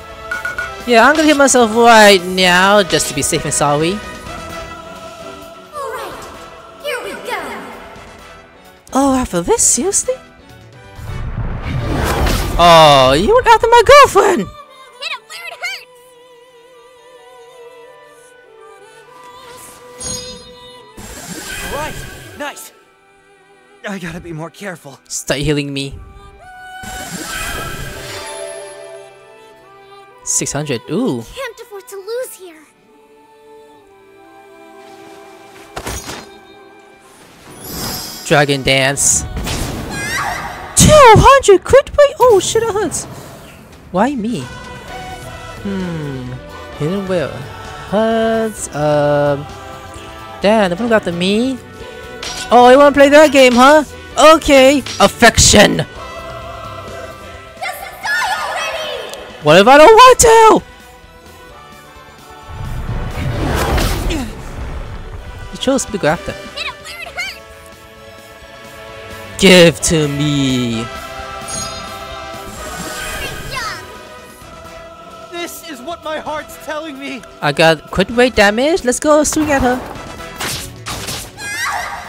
Yeah, I'm gonna hit myself right now just to be safe and sorry. Oh, after this, seriously? Oh, you went after my girlfriend! Hit him where it hurts. Alright, nice. I gotta be more careful. Start healing me. 600, ooh. Can't Dragon Dance. 200 crit rate? Oh shit, it hurts. Why me? Hmm. Hidden where? Hurts. Um. Damn, the one got the me. Oh, you wanna play that game, huh? Okay. Affection. What if I don't want to? You chose to go after. Give to me. This is what my heart's telling me. I got crit weight damage. Let's go swing at her.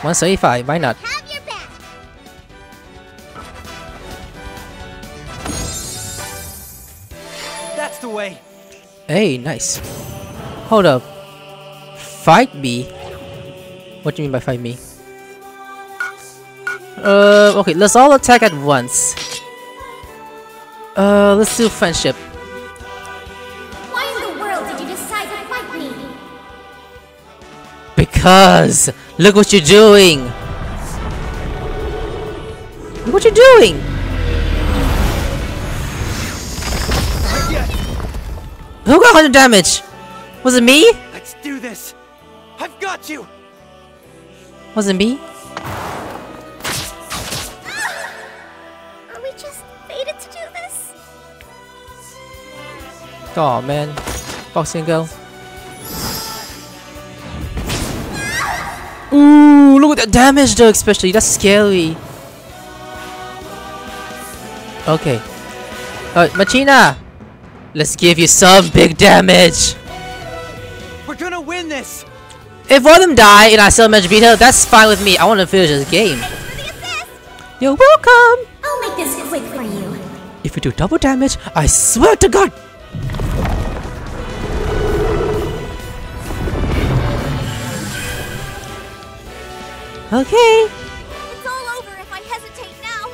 175. Why not? Have your back! That's the way. Hey, nice. Hold up. Fight me? What do you mean by fight me? Uh, okay, let's all attack at once. Uh, let's do friendship. Why in the world did you decide to fight me? Because look what you're doing. Look what you're doing. Who got 100 damage? Was it me? Let's do this. I've got you. Was it me? Oh man, boxing girl. Ooh, look at that damage though, especially. That's scary. Okay. Uh, Machina! Let's give you some big damage! We're gonna win this. If one of them die and I still manage to beat her, that's fine with me. I want to finish this game. For the assist! You're welcome! I'll make this quick for you. If you do double damage, I swear to God! Okay. It's all over if I hesitate now.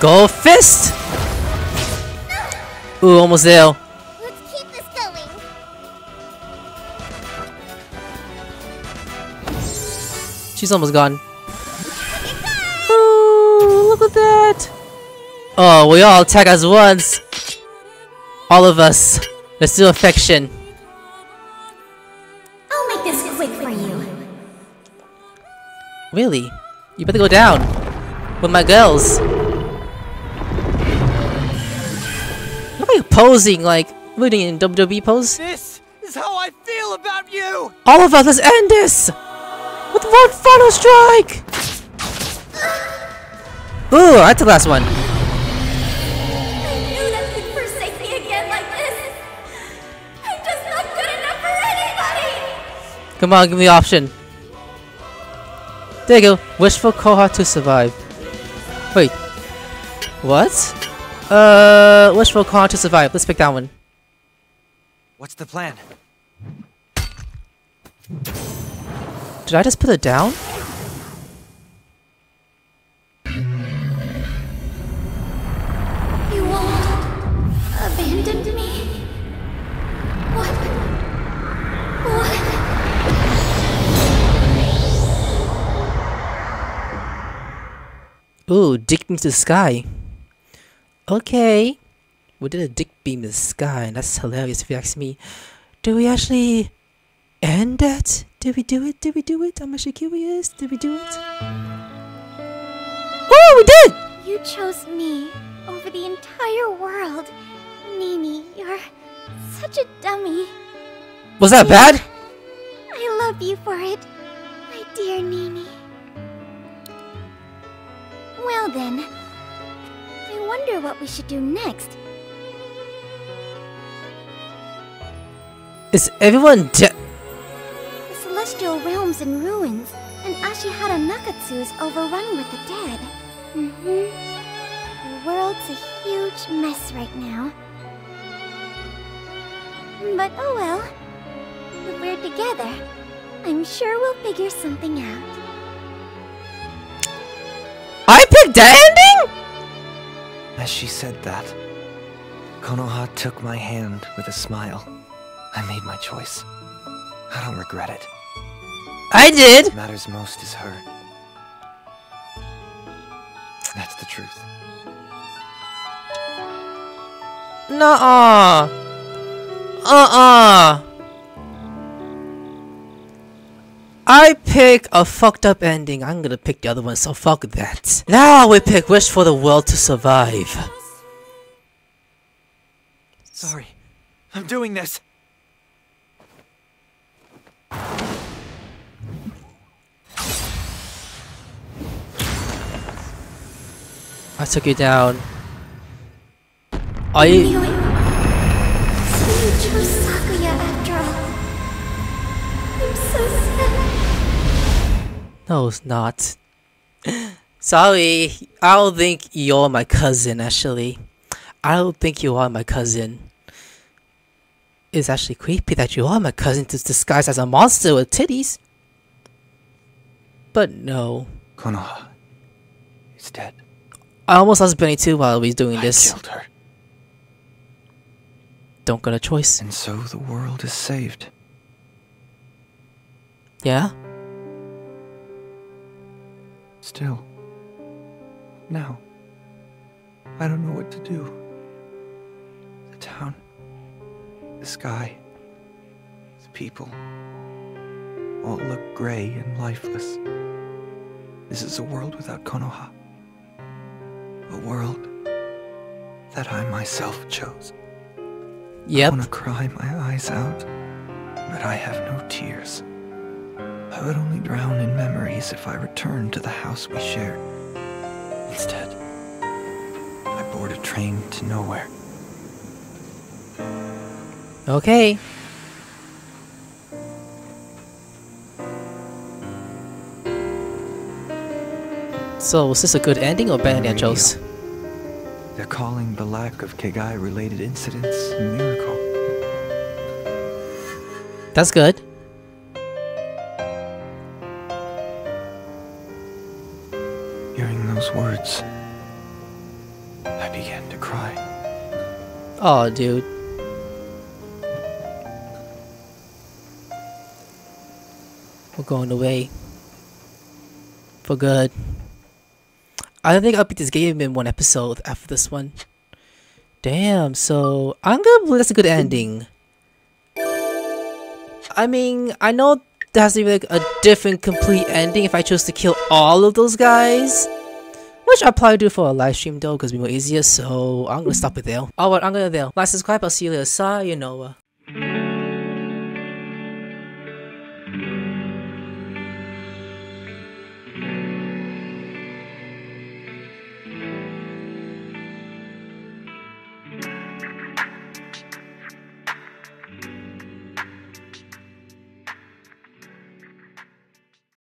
Go fist! Ooh, almost there. Let's keep this going. She's almost gone. Ooh, look at that! Oh, we all attack as once! All of us. Let's do affection. I'll make this quick for you. Really? You better go down. With my girls. Look at you posing like, what are you in WWE pose? This is how I feel about you. All of us, let's end this! With one final strike! Ooh, that's the last one. Come on, give me the option. There you go. Wish for Koha to survive. Wait. What? Uh, wish for Koha to survive. Let's pick that one. What's the plan? Did I just put it down? Ooh, dick beam to the sky. Okay. We did a dick beam to the sky, and that's hilarious if you ask me. Do we actually end that? Did we do it? Did we do it? I'm actually curious. Did we do it? Oh, we did! You chose me over the entire world. Nini, you're such a dummy. Was that bad? I love you for it, my dear Nini. Well then, I wonder what we should do next. Is everyone dead? The celestial realms in ruins, and Ashihara Nakatsu is overrun with the dead. Mm-hmm. The world's a huge mess right now. But oh well. If we're together, I'm sure we'll figure something out. I picked that ending? As she said that, Konoha took my hand with a smile. I made my choice. I don't regret it. I did. What matters most is her. That's the truth. Nuh-uh. Uh-uh. I pick a fucked up ending, I'm gonna pick the other one, so fuck that. Now we pick Wish for the World to Survive. Sorry, I'm doing this. I took you down. Are you? No, it's not. Sorry, I don't think you're my cousin, actually. I don't think you are my cousin. It's actually creepy that you are my cousin to disguise as a monster with titties. But no. Konoha is dead. I almost lost Beni too while we was doing I this. killed her. Don't got a choice. And so the world is saved. Yeah? Still. Now. I don't know what to do. The town. The sky. The people. All look gray and lifeless. This is a world without Konoha. A world that I myself chose. I want to cry my eyes out, but I have no tears. I would only drown in memories if I returned to the house we shared. Instead, I board a train to nowhere. Okay. So, was this a good ending or bad ending chose? They're calling the lack of Kegai related incidents a miracle. That's good. Oh, dude. We're going away. For good. I don't think I'll beat this game in one episode after this one. Damn, so I'm gonna believe that's a good ending. I mean, I know there has to be like a different complete ending if I chose to kill all of those guys. Which I'll probably do for a live stream though, because it'll be more easier, so I'm gonna stop it there. Oh, Alright, I'm gonna there. Like, subscribe, I'll see you later. Sayonara.